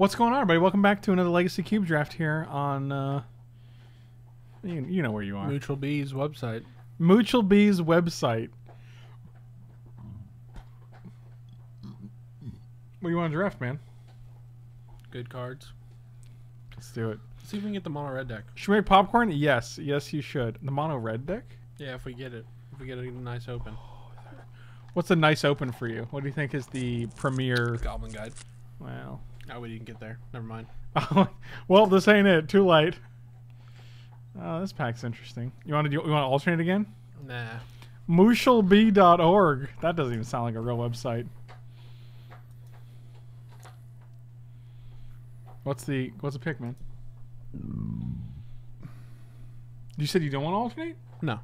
What's going on, everybody? Welcome back to another Legacy Cube draft here on. Uh, you, you know where you are. Mutual Bees website. Mutual Bees website. What do you want to draft, man? Good cards. Let's do it. Let's See if we can get the mono red deck. Should we make popcorn? Yes, yes, you should. The mono red deck. Yeah, if we get it. If we get a nice open. What's a nice open for you? What do you think is the premier? Goblin Guide. Well, Oh, we didn't get there. Never mind. well, this ain't it. Too late. Oh, this pack's interesting. You want to do? You want to alternate again? Nah. Mushalb.org. That doesn't even sound like a real website. What's the what's the pick, man? You said you don't want to alternate? No.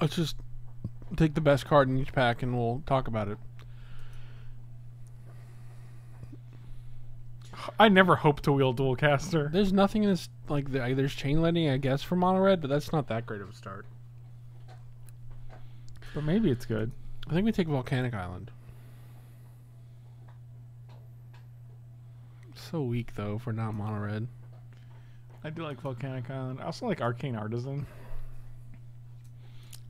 Let's just take the best card in each pack and we'll talk about it. I never hope to wield dual caster. There's nothing in this like there's chain lightning I guess for mono red, but that's not that great of a start. But maybe it's good. I think we take Volcanic Island. So weak though for not mono red. I do like Volcanic Island. I also like Arcane Artisan.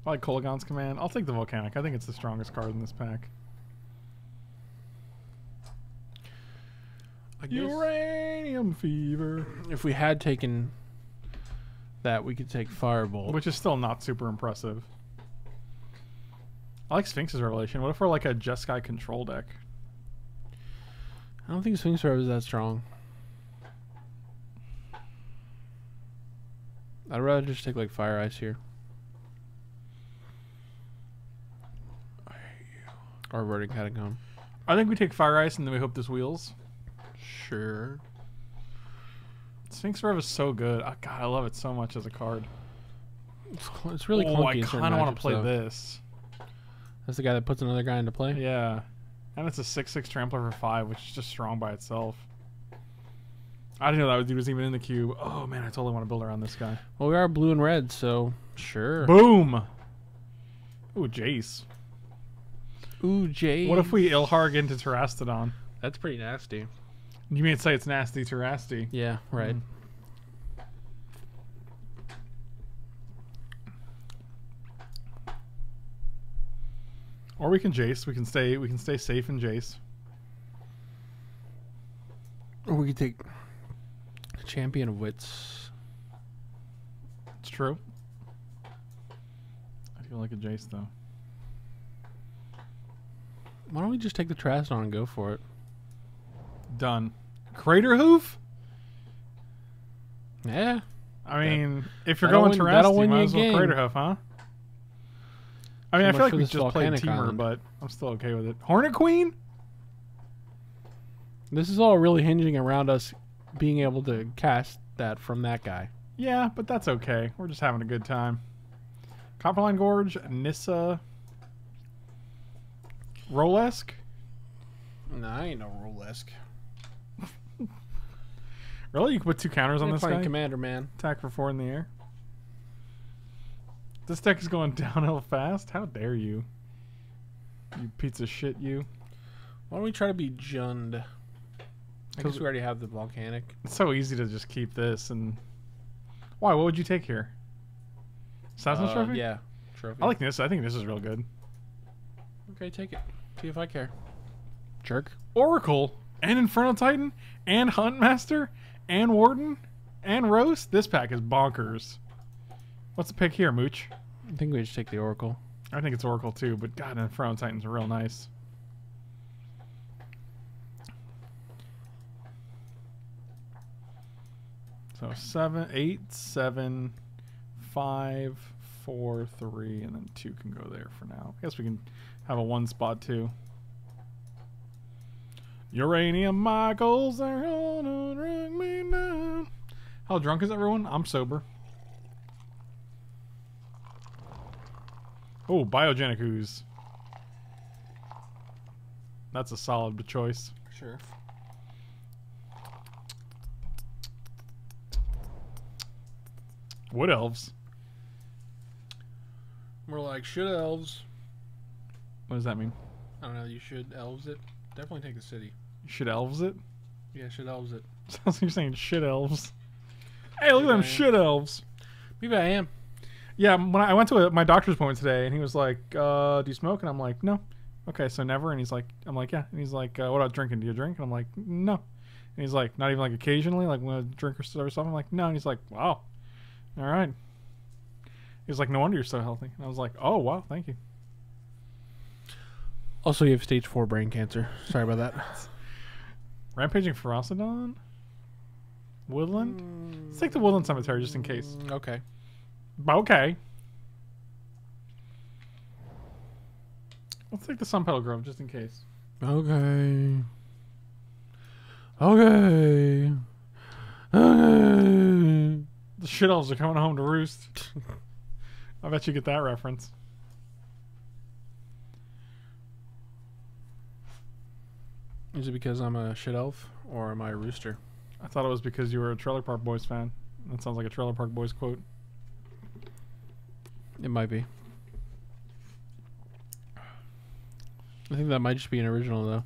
I like Kolaghan's Command. I'll take the Volcanic. I think it's the strongest card in this pack. I Uranium Fever. if we had taken that, we could take Firebolt. Which is still not super impressive. I like Sphinx's Revelation. What if we're like a Jeskai control deck? I don't think Sphinx Rev is that strong. I'd rather just take like Fire Ice here. Or Verdant Catacomb. I think we take Fire Ice and then we hope this wheels. Sure. Sphinx Rev is so good. Oh, God, I love it so much as a card. It's, cl- it's really oh. I kind of want to play though. this. That's the guy that puts another guy into play. Yeah. And it's a 6-6 Trampler for 5, which is just strong by itself. I didn't know that dude was even in the cube. Oh, man, I totally want to build around this guy. Well, we are blue and red, so sure. Boom! Ooh, Jace. Ooh, Jace. What if we Ilharg into Terastodon? That's pretty nasty. You mean to say it's nasty to rasty? Yeah, right. Mm. Or we can Jace. We can stay. We can stay safe in Jace. Or we could take Champion of Wits. It's true. I feel like a Jace though. Why don't we just take the Trasdon and go for it? Done. Crater Hoof. Yeah. I mean, if you're going win- that'll Terasti, win might you as well game. Crater Hoof, huh? I mean, So I feel like we just played Teamer, island. but I'm still okay with it. Hornet Queen. This is all really hinging around us being able to cast that from that guy. Yeah, but that's okay. We're just having a good time. Copperline Gorge, Nissa, Rolesk. No, I ain't no Rolesk. Really? You can put two counters on this guy? Commander, man. Attack for four in the air. This deck is going downhill fast. How dare you? You piece of shit, you. Why don't we try to be Jund? I 'Cause- guess we already have the Volcanic. It's so easy to just keep this and. Why? What would you take here? Assassin's Uh, Trophy? Yeah. Trophy. I like this. I think this is real good. Okay, take it. See if I care. Jerk. Oracle and Inferno Titan and Huntmaster and Warden and Rose. This pack is bonkers. What's the pick here, Mooch? I think we should take the Oracle. I think it's Oracle too, but God, Inferno Titan's are real nice. So seven, eight, seven, five, four, three, and then two can go there for now. I guess we can have a one spot too. Uranium Michaels are gonna drag me down. How drunk is everyone? I'm sober. Oh, biogenic ooze. That's a solid choice. Sure. Wood elves. We're like, should elves? What does that mean? I don't know. You should elves it. Definitely take the city. Should elves it? Yeah, shit elves it. Sounds like you're saying shit elves. Hey, look at them shit elves. Maybe I am. Yeah, when I I went to a, my doctor's appointment today, and he was like, uh, "Do you smoke?" And I'm like, "No." Okay, so never. And he's like, "I'm like, yeah." And he's like, uh, "What about drinking? Do you drink?" And I'm like, "No." And he's like, "Not even like occasionally, like when a drink or something." I'm like, "No." And he's like, "Wow, all right." He's like, "No wonder you're so healthy." And I was like, "Oh wow, thank you." Also, you have stage four brain cancer. Sorry about that. Rampaging Ferocidon, Woodland. Let's take the Woodland Cemetery just in case. Mm, Okay. Okay. Let's take the Sun Petal Grove just in case. Okay. Okay. Okay. The shit elves are coming home to roost. I bet you get that reference. Is it because I'm a shit elf or am I a rooster? I thought it was because you were a Trailer Park Boys fan. That sounds like a Trailer Park Boys quote. It might be. I think that might just be an original though.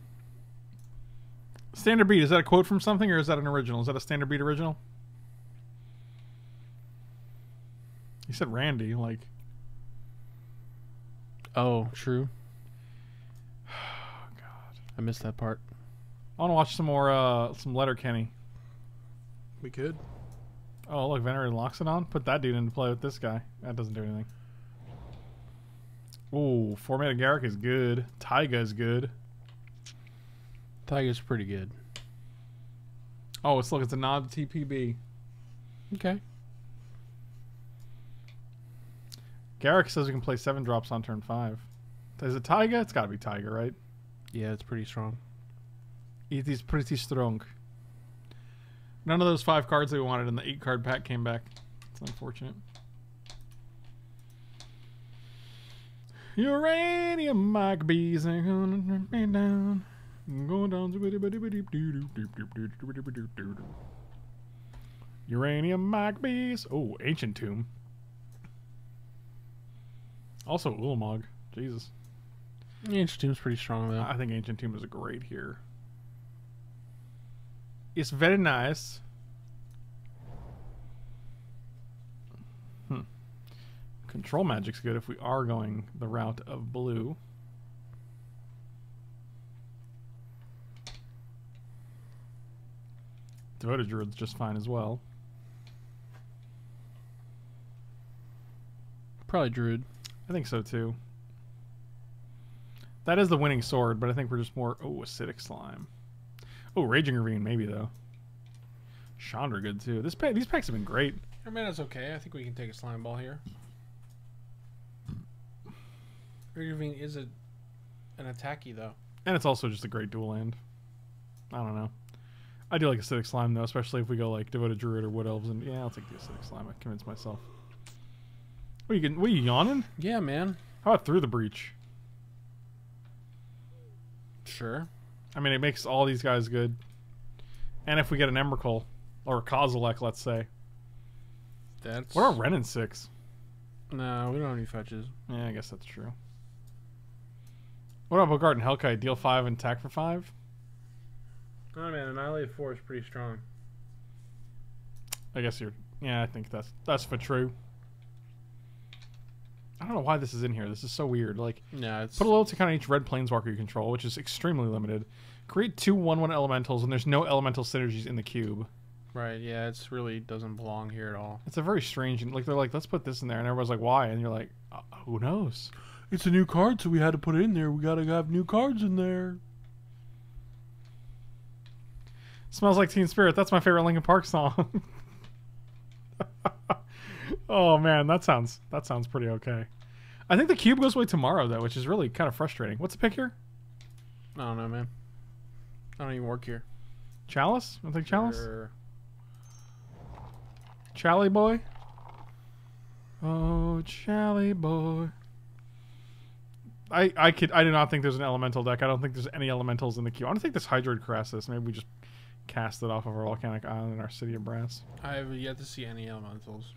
Standard beat, is that a quote from something or is that an original? Is that a standard beat original? You said Randy, like Oh, true. oh god. I missed that part. I want to watch some more uh some Letter Kenny. We could. Oh look, Venerated Loxodon. Put that dude into play with this guy. That doesn't do anything. Ooh, Formatted Garruk is good. Taiga is good. Tiger's pretty good. Oh, it's look, it's a nod to TPB. Okay. Garruk says we can play seven drops on turn five. Is it Taiga? It's got to be Tiger, right? Yeah, it's pretty strong. It is pretty strong. None of those five cards that we wanted in the eight card pack came back. It's unfortunate. Uranium Mike Bees are gonna me down. Going down. Uranium Mike Bees. Oh, Ancient Tomb. Also Ulamog. Jesus. Ancient Tomb's pretty strong though. I think Ancient Tomb is great here. It's very nice. Hmm. Control Magic's good if we are going the route of blue. Devoted Druid's just fine as well. Probably Druid. I think so too. That is the winning sword, but I think we're just more. Oh, acidic slime. Oh, raging ravine, maybe though. Chandra good too. This pack, these packs have been great. I mean, that's okay. I think we can take a slime ball here. Ravine is a an attacky though. And it's also just a great dual land. I don't know. I do like acidic slime though, especially if we go like devoted druid or wood elves. And yeah, I'll take the acidic slime. I convinced myself. What you getting? What you yawning? Yeah, man. How about through the breach? Sure. I mean, it makes all these guys good. And if we get an Emrakul or a Kozilek, let's say, That's what are Wrenn and Six? No, we don't have any fetches. Yeah, I guess that's true. What about Bogardan Hellkite? Deal five and attack for five? Oh man, Annihilate Four is pretty strong. I guess you're. Yeah, I think that's that's for true. I don't know why this is in here. This is so weird. Like, Yeah, it's put a little to kind of each red planeswalker you control, which is extremely limited. Create two one-one elementals, and there's no elemental synergies in the cube. right. Yeah, it's really doesn't belong here at all. It's a very strange. Like they're like, let's put this in there, and everyone's like, why? And you're like, uh, who knows? It's a new card, so we had to put it in there. We gotta have new cards in there. Smells like Teen Spirit. That's my favorite Linkin Park song. oh man, that sounds that sounds pretty okay. I think the cube goes away tomorrow though, which is really kind of frustrating. What's the pick here? I don't know, man. I don't even work here. Chalice? I think Chalice. Sure. Chally boy. Oh, Chally boy. I I could I do not think there's an elemental deck. I don't think there's any elementals in the queue. I don't think this Hydroid Krasis. Maybe we just cast it off of our volcanic island in our city of brass. I have yet to see any elementals.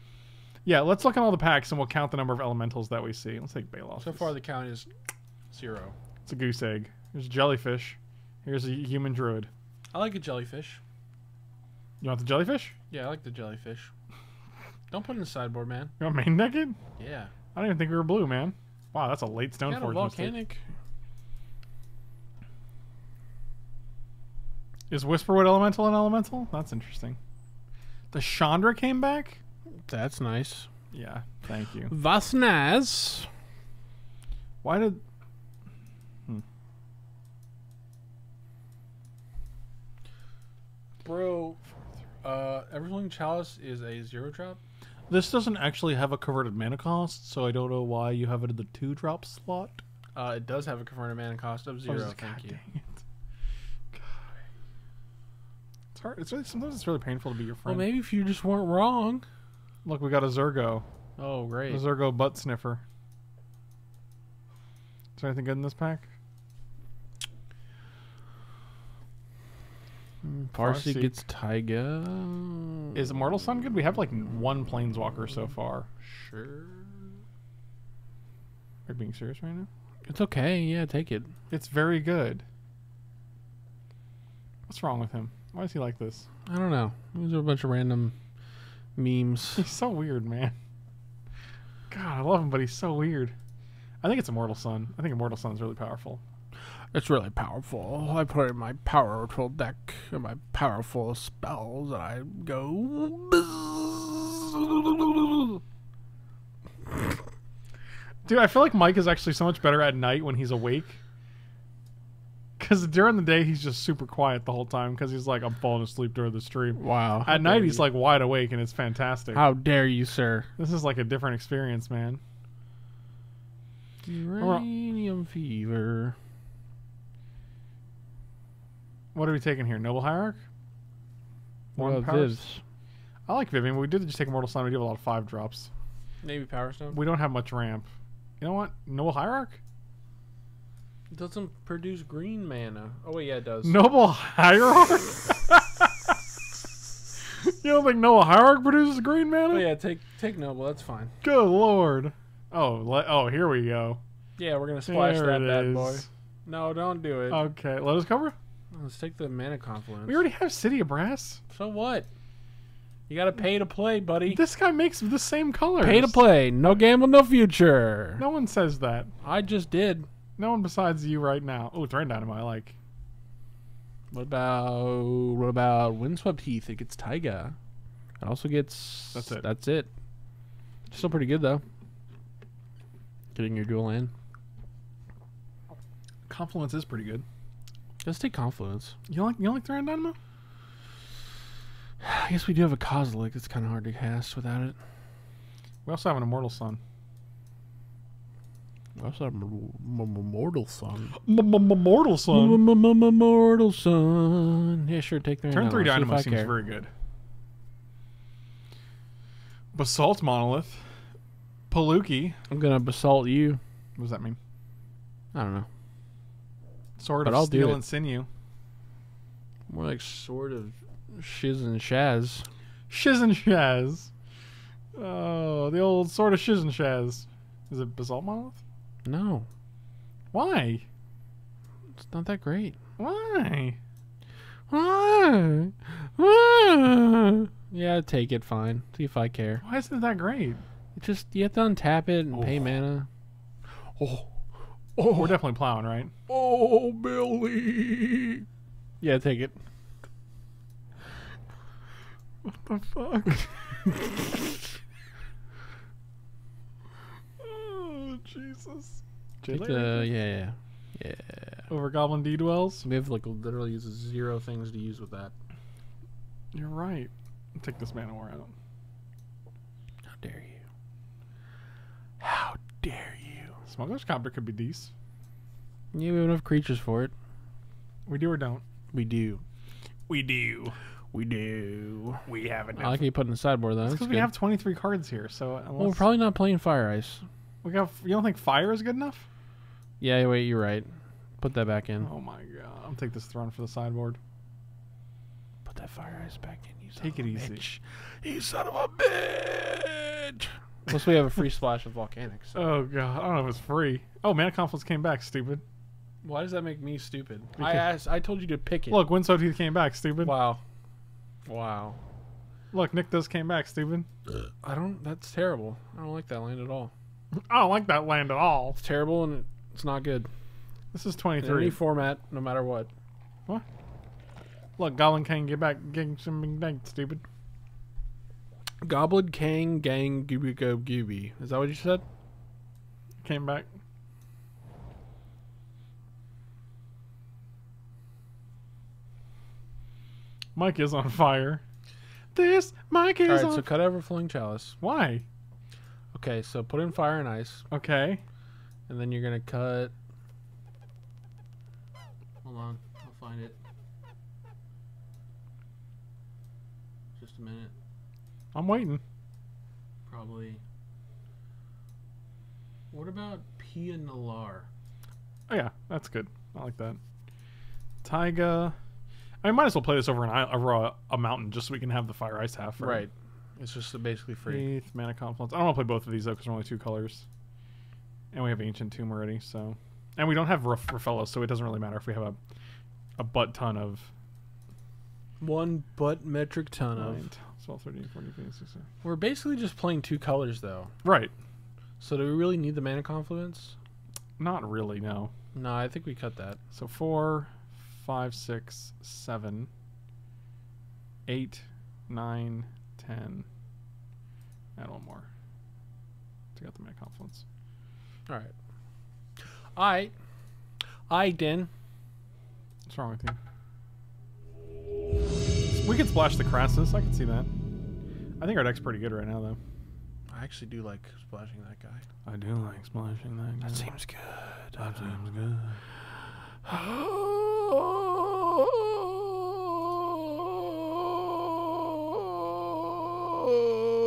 Yeah, let's look at all the packs and we'll count the number of elementals that we see. Let's take Baloth. So far, the count is zero. it's a goose egg. There's a jellyfish. Here's a human druid. I like a jellyfish. You want the jellyfish? Yeah, I like the jellyfish. Don't put it in the sideboard, man. You want main naked? Yeah. I don't even think we were blue, man. Wow, that's a late Stoneforge Mystic. volcanic. Is Whisperwood Elemental an Elemental? That's interesting. The Chandra came back? That's nice. Yeah, thank you. Was nice. Why did... Bro, uh, Everflowing Chalice is a zero drop. This doesn't actually have a converted mana cost, so I don't know why you have it in the two drop slot. Uh, it does have a converted mana cost of zero. God thank you. dang it. God. It's hard. It's really, sometimes it's really painful to be your friend. Well, friend. maybe if you just weren't wrong. Look, we got a Zergo. Oh, great. A. Zergo butt sniffer. Is there anything good in this pack? Hmm, Farseek gets Taiga. Is Immortal Sun good? We have like one Planeswalker so far. Sure. Are you being serious right now? It's okay. Yeah, take it. It's very good. What's wrong with him? Why is he like this? I don't know. These are a bunch of random memes. He's so weird, man. God, I love him, but he's so weird. I think it's Immortal Sun. I think Immortal Sun's really powerful. It's really powerful. I put it in my powerful deck and my powerful spells, and I go. Dude, I feel like Mike is actually so much better at night when he's awake. Because during the day, he's just super quiet the whole time because he's like, I'm falling asleep during the stream. Wow. At night, he's like wide awake and it's fantastic. How dare you, sir? This is like a different experience, man. Uranium fever. What are we taking here? Noble Hierarch? What One about power- Vivs? I like Vivien, but we did just take Immortal Sun. We do have a lot of five drops. Maybe Power Stone. We don't have much ramp. You know what? Noble Hierarch? It doesn't produce green mana. Oh wait, yeah, it does. Noble Hierarch? you don't think Noble Hierarch produces green mana? Oh yeah, take take Noble. That's fine. Good lord. Oh, oh, here we go. Yeah, we're gonna splash There that bad is. boy. No, don't do it. Okay, let us cover. Let's take the mana confluence. We already have City of Brass. so what? You gotta pay to play, buddy. This guy makes the same colors. Pay to play. No gamble, no future. No one says that. I just did. No one besides you right now. Oh, Thran Dynamo, I like. What about what about Windswept Heath? It gets Taiga. It also gets. That's it. That's it. Still pretty good though. Getting your dual in. Confluence is pretty good. Let's take Confluence. You like you like Thran Dynamo? I guess we do have a Kozilek. It's kind of hard to cast without it. We also have an Immortal Sun. We also have M- M- Mortal Sun. Immortal Mortal Sun. Yeah, sure. Take their Turn three See if Dynamo I seems care. very good. Basalt Monolith. Paluki. I'm gonna basalt you. What does that mean? I don't know. Sword But of I'll do Steel and Sinew. More like sort of shiz and shaz. Shiz and Shaz. Oh, the old Sword of Shiz and Shaz. Is it Basalt Monolith? No, Why? it's not that great. Why? Why? Why? Yeah, take it. Fine. See if I care. Why isn't that great? It's just you have to untap it and pay Oh. mana. Oh, oh, we're definitely plowing, right? Oh, Billy. Yeah, take it. What the fuck? oh, Jesus. The, uh, yeah, yeah, yeah. Over Goblin D dwells. We have like literally uses zero things to use with that. You're right. Take this Man-o'-War out. How dare you? How dare you? Smuggler's Copter could be decent. Yeah, we have enough creatures for it. We do or don't. We do. We do. We do. We have I enough. like how you put in the sideboard though. Because we have 23 cards here, so well, we're probably not playing Fire Ice. we got, you don't think fire is good enough? Yeah, wait, you're right. Put that back in. Oh my god! I'll take this throne for the sideboard. Put that Fire Ice back in. You Take it easy. Bitch. You son of a bitch. Plus, we have a free splash of volcanics. So. Oh god! I don't know if it's free. Oh, mana conflicts came back. Stupid. Why does that make me stupid? I asked. I told you to pick it. Look, Windswept Heath came back, stupid. Wow. Wow. Look, Nick does came back, stupid. I don't. That's terrible. I don't like that land at all. I don't like that land at all. It's terrible and it's not good. This is In 23. any format, no matter what. What? Look, Goblin King, get back, get some big night, stupid. Goblin Kang Gang Gooby Go Gooby. Is that what you said? Came back. Mike is on fire. This Mike is All right. on. So cut overflowing chalice. Why? Okay. So put in fire and ice, Okay. And then you're gonna cut. Hold on. I'll find it. Just a minute. I'm waiting. Probably. What about P Pia Nalaar? Oh yeah, that's good. I like that. Taiga. I might as well play this over an over a, a mountain just so we can have the fire ice half. Right. It's just basically free. Faith, mana confluence. I don't want to play both of these though because they're only two colors, and we have ancient tomb already. So, and we don't have Rafello, so it doesn't really matter if we have a a butt ton of. One butt metric ton of. 9, 12, 13, 14, 15, 16. We're basically just playing two colors though. Right. So do we really need the mana confluence? Not really. No. No, I think we cut that. So four, five, six, seven, eight, nine, ten. Add one more. To get the mana confluence. All right. I, I Den. What's wrong with you? We could splash the Krasis. I can see that. I think our deck's pretty good right now, though. I actually do like splashing that guy. I do like splashing that. Guy. That seems good. that seems good.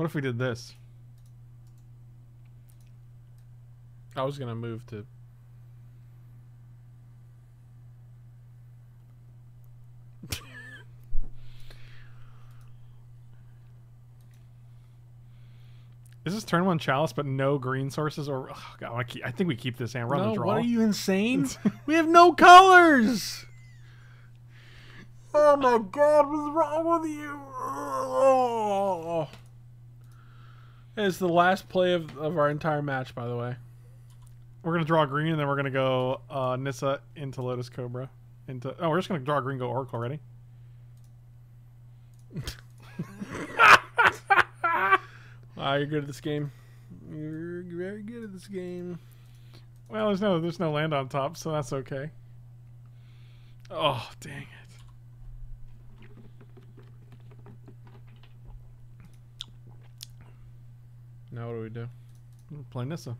What if we did this? I was gonna move to. Is this turn one chalice, but no green sources? Or oh, God, I, keep, I think we keep this hand. We're on no, the draw. what are you insane? we have no colors. Oh my god, what's wrong with you? Oh. It's the last play of, of our entire match, by the way. We're gonna draw green, and then we're gonna go uh, Nissa into Lotus Cobra. Into oh, we're just gonna draw green, go Oracle already. Ah, you're good at this game. You're very good at this game. Well, there's no there's no land on top, so that's okay. Oh dang it! Now what do we do? Play Nissa.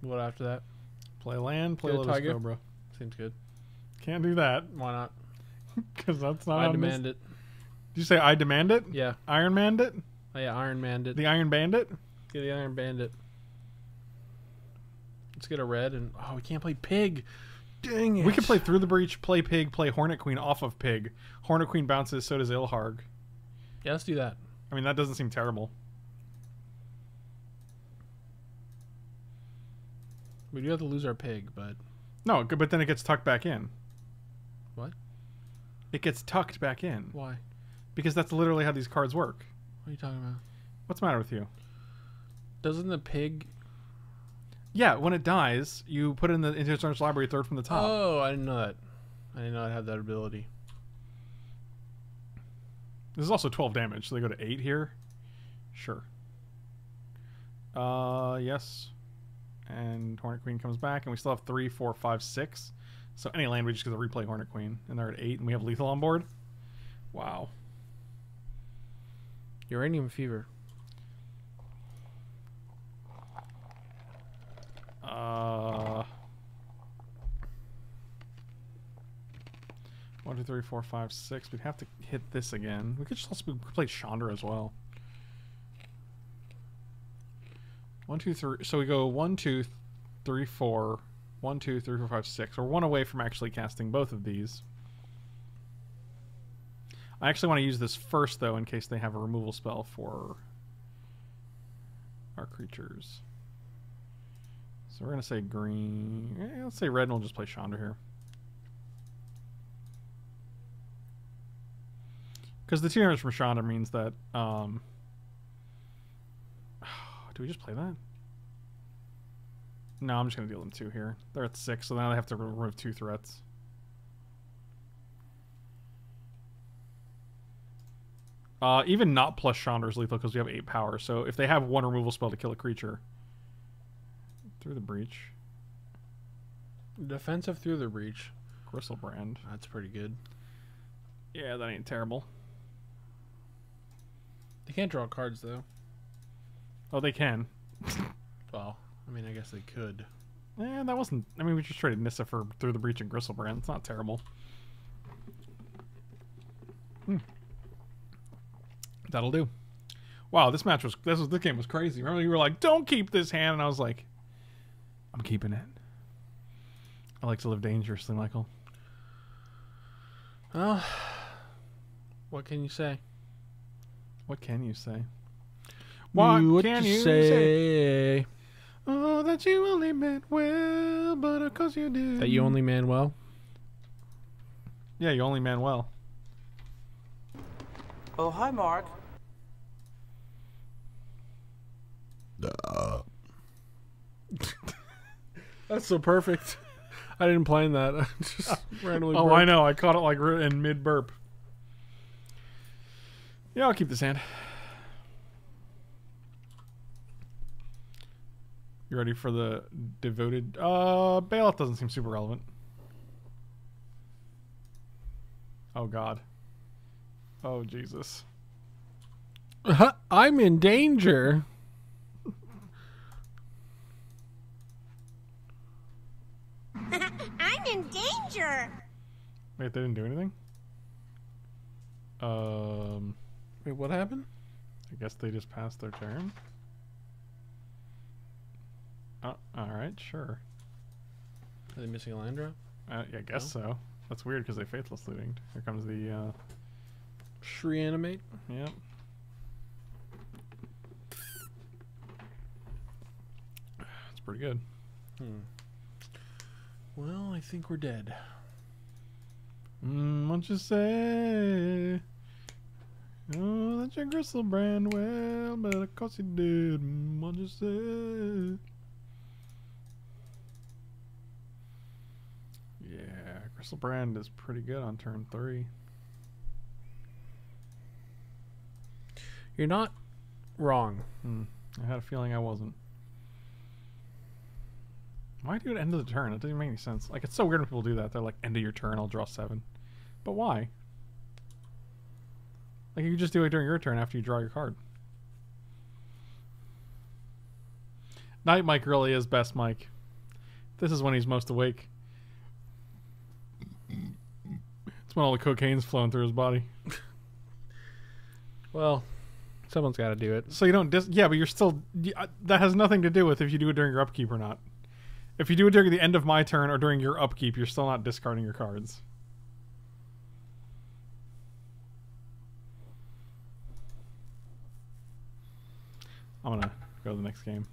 What after that? Play land. Play Play Lotus Tiger? Cobra. Seems good. Can't do that Why not? because that's not. I demand this. it. Did you say I demand it? Yeah. Iron Manned it? Oh, yeah, Iron Man it. The Iron Bandit? Get the Iron Bandit. Let's get a red and oh, we can't play pig. Dang it. We can play through the breach, play pig, play Hornet Queen off of pig. Hornet Queen bounces, so does Ilharg. Yeah, let's do that. I mean, that doesn't seem terrible. We do have to lose our pig, but No, but then it gets tucked back in. What? It gets tucked back in why? because that's literally how these cards work. What are you talking about? What's the matter with you? Doesn't the pig? Yeah, when it dies, you put it in the Intersearch Library third from the top. Oh, I didn't know that. I didn't know I had that ability. This is also 12 damage, so they go to 8 here. Sure. Uh, yes. And Hornet Queen comes back, and we still have three, four, five, six. So any land, we just get to replay Hornet Queen. And they're at 8, and we have lethal on board. Wow. Uranium fever. Uh. One, two, three, four, five, six. We'd have to hit this again. We could just also play Chandra as well. One, two, three. So we go one, two, three, four. One, two, three, four, five, six. We're one away from actually casting both of these. I actually want to use this first, though, in case they have a removal spell for our creatures. So we're gonna say green. eh, let's say red, and we'll just play Chandra here. Because the two from Chandra means that. Um, do we just play that? No, I'm just gonna deal them two here. They're at six, so now they have to remove two threats. Uh, even not plus Chandra is lethal because we have eight power. So if they have one removal spell to kill a creature, through the breach, Defensive through the breach. Griselbrand. That's pretty good. Yeah, that ain't terrible. They can't draw cards though. Oh, they can. Well, I mean, I guess they could. Yeah, that wasn't. I mean, we just traded Nissa for through the breach and Griselbrand. It's not terrible. Hmm. That'll do. Wow, this match was. This was. This game was crazy. Remember, you were like, "Don't keep this hand," and I was like, "I'm keeping it." I like to live dangerously, Michael. Well, what can you say? What can you say? What You- can you say? say? Oh, that you only meant well, but of course you did. That you only meant well? Yeah, you only meant well. Oh, hi, Mark. That's so perfect. I didn't plan that. I just oh, randomly. Oh, broke. I know. I caught it like in mid burp. Yeah, I'll keep this hand. You ready for the devoted? Uh, bailout doesn't seem super relevant. Oh God. Oh Jesus. I'm in danger. I'm in danger. Wait, they didn't do anything. Um, Wait, what happened? I guess they just passed their turn. Oh, all right, sure. Are they missing a land drop? Uh, yeah, I guess so. That's weird because they faithless looting. Here comes the. uh Shri animate. Yep. It's pretty good. Hmm. Well, I think we're dead. Mm, what you say? Oh, that's your Griselbrand well, but of course you did. Mm, what you say? Yeah, Gristle Brand is pretty good on turn three. You're not wrong. Hmm. I had a feeling I wasn't. Why do it end of the turn? It doesn't make any sense. Like it's so weird when people do that. They're like, end of your turn, I'll draw seven. But why? Like you just do it during your turn after you draw your card. Night Mike really is best Mike. This is when he's most awake. It's when all the cocaine's flowing through his body. Well, someone's got to do it. So you don't dis- yeah, but you're still uh, that has nothing to do with if you do it during your upkeep or not. If you do it during the end of my turn or during your upkeep, you're still not discarding your cards. I'm gonna go to the next game.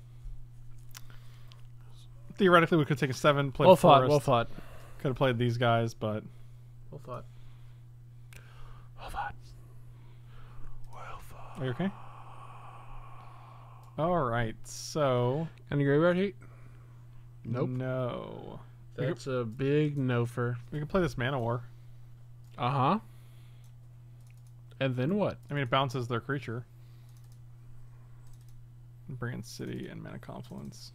Theoretically, we could take a seven, play Well thought. Well thought. Could have played these guys, but Well thought. Well thought. Well thought. are you okay? All right, so Any graveyard heat? Nope. No, That's a big no for. we can play this Man-o'-War. Uh huh. And then what? I mean, it bounces their creature. Bring in City and Mana Confluence.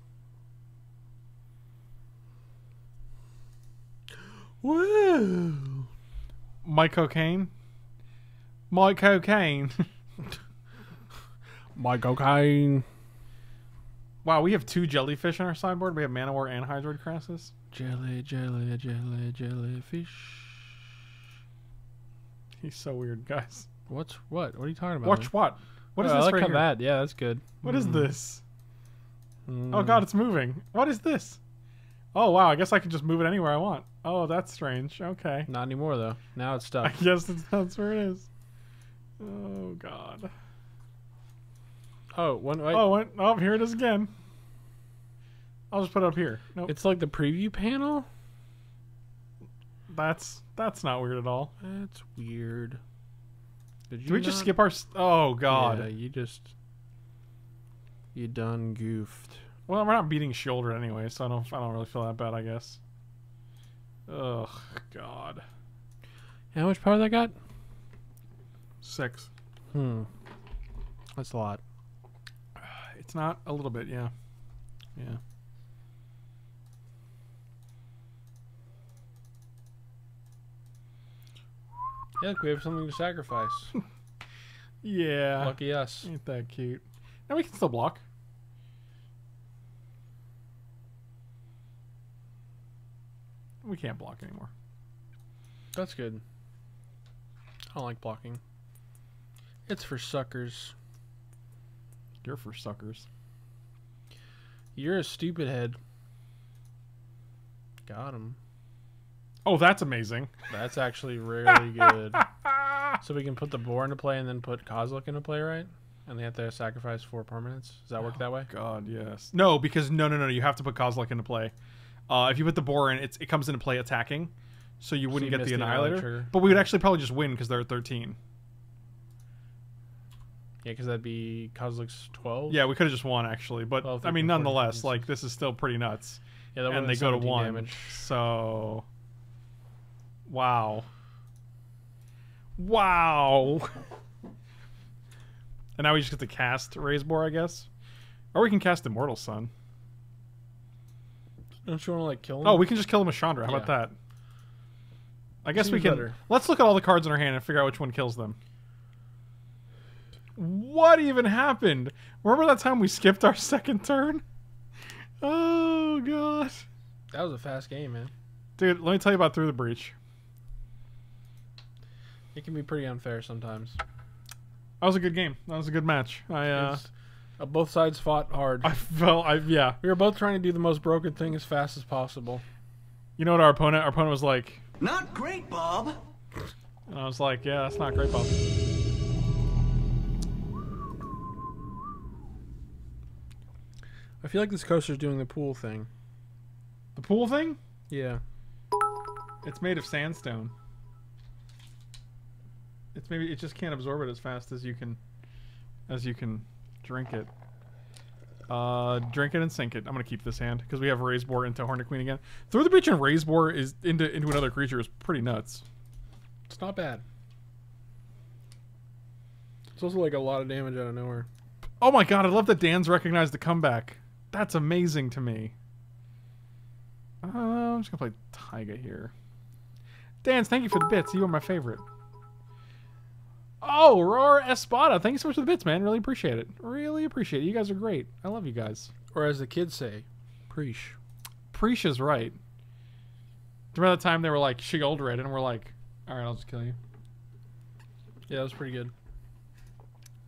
Woo! My cocaine. My cocaine. My cocaine. wow, we have two jellyfish on our sideboard. We have Man-o'-War and Hydroid Krasis. Jelly, jelly, jelly, jellyfish. He's so weird, guys. What's what? What are you talking about? Watch what? What is Oh, I this like right here? that. Yeah, that's good. What is Mm. this? Mm. Oh god, it's moving. What is this? Oh wow, I guess I can just move it anywhere I want. Oh, that's strange. Okay. Not anymore though. Now it's stuck. I guess that's, where it is. Oh god. Oh, one. Wait. Oh, what? oh, here it is again. I'll just put it up here. Nope. It's like the preview panel. That's that's not weird at all. That's weird. Did you Do we just skip our? Oh God. Yeah, you just. You done goofed. Well, we're not beating shoulder anyway, so I don't. I don't really feel that bad. I guess. Ugh, God. How much power that got? Six. Hmm. That's a lot. It's not a little bit, yeah. Yeah. Yeah, look, we have something to sacrifice. Yeah. Lucky us. Ain't that cute? Now we can still block. We can't block anymore. That's good. I don't like blocking. It's for suckers. You're for suckers. You're a stupid head. Got him. Oh, that's amazing. That's actually really good. So we can put the boar into play and then put Kozilek into play, right? And they have to sacrifice four permanents. Does that work oh, that way? God, yes. No, because no, no, no. You have to put Kozilek into play. Uh, if you put the boar in, it's, it comes into play attacking, so you wouldn't you get the annihilator. Annihilator. But we would actually probably just win because they're at 13. Yeah, because that'd be Kozilek's 12. Yeah, we could have just won actually, but 12, I mean, 13, 14, nonetheless, 15. like this is still pretty nuts. yeah that and they go to one. Damage. So, wow, wow. and now we just get to cast Raze-Boar, I guess, or we can cast Immortal Sun. Don't you want to like kill him? Oh, we can just kill him with Chandra. How about that? I guess we can. better. Let's look at all the cards in our hand and figure out which one kills them. What even happened? Remember that time we skipped our second turn? Oh god. that was a fast game, man. Dude, let me tell you about Through the Breach. It can be pretty unfair sometimes. That was a good game. That was a good match. I uh uh, both sides fought hard. I felt I yeah. we were both trying to do the most broken thing as fast as possible. You know what our opponent our opponent was like? Not great, Bob. And I was like, yeah, that's not great, Bob. I feel like this coaster's doing the pool thing. The pool thing? Yeah. It's made of sandstone. It's maybe it just can't absorb it as fast as you can as you can drink it. Uh, drink it and sink it. I'm gonna keep this hand because we have Raze-Boar into Hornet Queen again. Throw the breach and Raze-Boar is into into another creature is pretty nuts. It's not bad. It's also like a lot of damage out of nowhere. Oh my god, I love that Dan's recognized the comeback. That's amazing to me. Uh, I'm just gonna play Taiga here. Dan's, thank you for the bits. You are my favorite. Oh, Roar Espada, thank you so much for the bits, man. Really appreciate it. Really appreciate it. You guys are great. I love you guys. Or as the kids say, preach. is right. Remember that time they were like, she old red, and we're like, all right, I'll just kill you. Yeah, that was pretty good.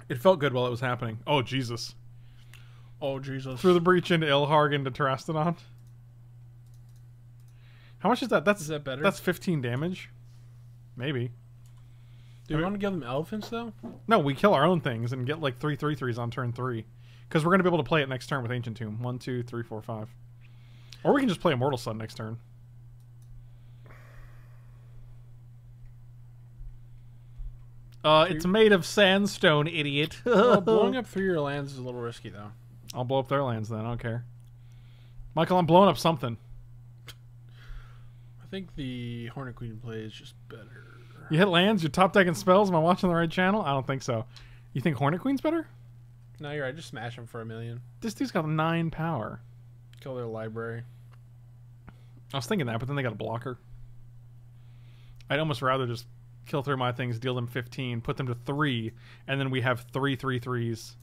It felt good while it was happening. Oh, Jesus. Oh Jesus! Through the breach into Ilharg into Terastodon. How much is that? That's Is that better? That's 15 damage. Maybe. Do you want to give them elephants though? No, we kill our own things and get like three three threes on turn three. Because we're going to be able to play it next turn with Ancient Tomb. One, two, three, four, five. Or we can just play Immortal Sun next turn. Uh, it's made of sandstone, idiot. well, blowing up three of your lands is a little risky though. I'll blow up their lands then. I don't care. Michael, I'm blowing up something. I think the Hornet Queen play is just better. You hit lands, you're top decking spells. Am I watching the right channel? I don't think so. You think Hornet Queen's better? No, you're right. Just smash them for a million. This dude's got nine power. Kill their library. I was thinking that, but then they got a blocker. I'd almost rather just kill through my things, deal them 15, put them to three, and then we have three three threes.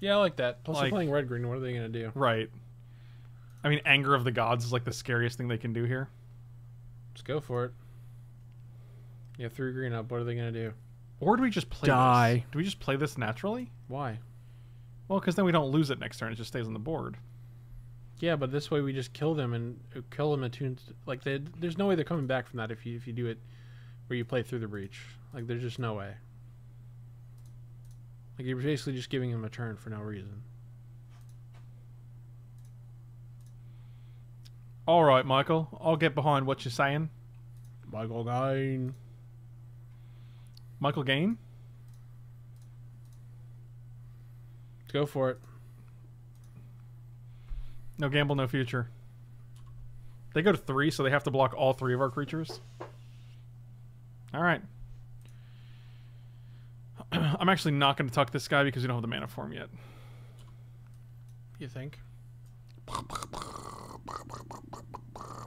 Yeah, I like that. Plus, Like- they're playing red green. What are they gonna do? Right. I mean, Anger of the Gods is like the scariest thing they can do here. Let's go for it. You have three green up. What are they gonna do? Or do we just play Die. this? Do we just play this naturally? Why? Well, because then we don't lose it next turn. It just stays on the board. Yeah, but this way we just kill them and uh, kill them attuned. Like they, there's no way they're coming back from that if you if you do it where you play through the breach. Like there's just no way. Like you're basically just giving him a turn for no reason. All right, Michael. I'll get behind what you're saying. Michael Gain. Michael Gain. Go for it. No gamble, no future. They go to three, so they have to block all three of our creatures. All right. I'm actually not going to tuck this guy because we don't have the mana form yet. You think? Look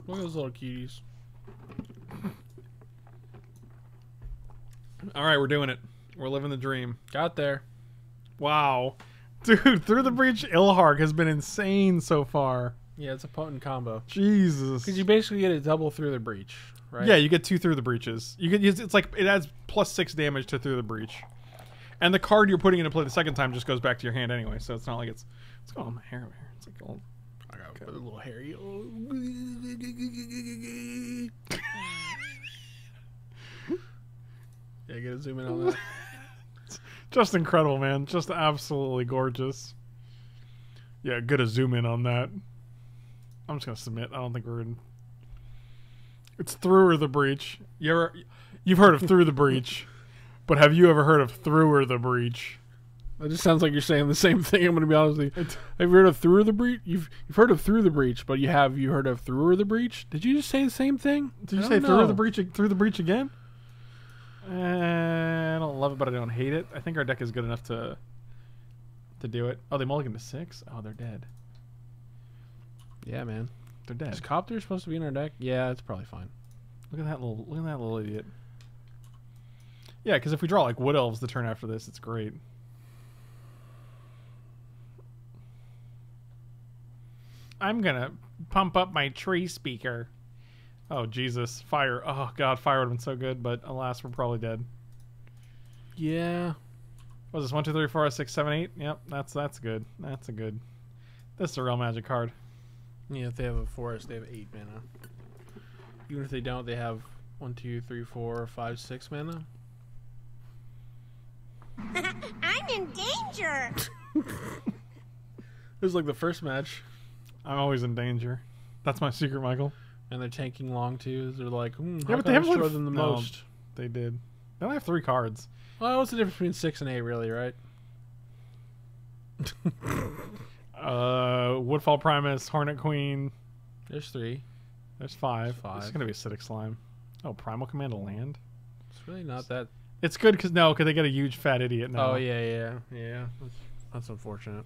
at those little cuties. All right, we're doing it. We're living the dream. Got there. Wow. Dude, Through the Breach Ilharg has been insane so far. Yeah, it's a potent combo. Jesus. Because you basically get a double through the breach, right? Yeah, you get two through the breaches. You get it's like it adds plus six damage to through the breach, and the card you're putting into play the second time just goes back to your hand anyway. So it's not like it's what's going on my hair over here. It's like all, I got a little hairy. yeah, get a zoom in on that. just incredible, man. Just absolutely gorgeous. Yeah, good to zoom in on that. I'm just gonna submit. I don't think we're in. It's through or the breach. You ever, you've heard of through the breach, but have you ever heard of through or the breach? That just sounds like you're saying the same thing. I'm going to be honest with you. Have you heard of through the breach? You've you've heard of through the breach, but you have you heard of through or the breach? Did you just say the same thing? Did you say don't through the breach? Through the breach again? Uh, I don't love it, but I don't hate it. I think our deck is good enough to to do it. Oh, they mulligan to six. Oh, they're dead. Yeah, man. They're dead. Is Copter supposed to be in our deck? Yeah, it's probably fine. Look at that little. Look at that little idiot. Yeah, because if we draw like Wood Elves the turn after this, it's great. I'm gonna pump up my tree speaker. Oh Jesus, fire! Oh God, fire would have been so good, but alas, we're probably dead. Yeah. What was this one, two, three, four, five, six, seven, eight? Yep, that's that's good. That's a good. This is a real magic card. Yeah, if they have a forest, they have eight mana. Even if they don't, they have one, two, three, four, five, six mana. I'm in danger. It was like the first match, I'm always in danger. That's my secret, Michael. And they're tanking long twos. They're like, hmm, Yeah, but they have, like, destroy them the no. most? They did. They only have three cards. Well, what's the difference between six and eight, really, right? Uh, Woodfall Primus, Hornet Queen. There's three. There's five. Five. This is gonna be acidic slime. Oh, Primal Command of Land. It's really not that. It's good because no, because they get a huge fat idiot now. Oh yeah, yeah, yeah. That's, that's unfortunate.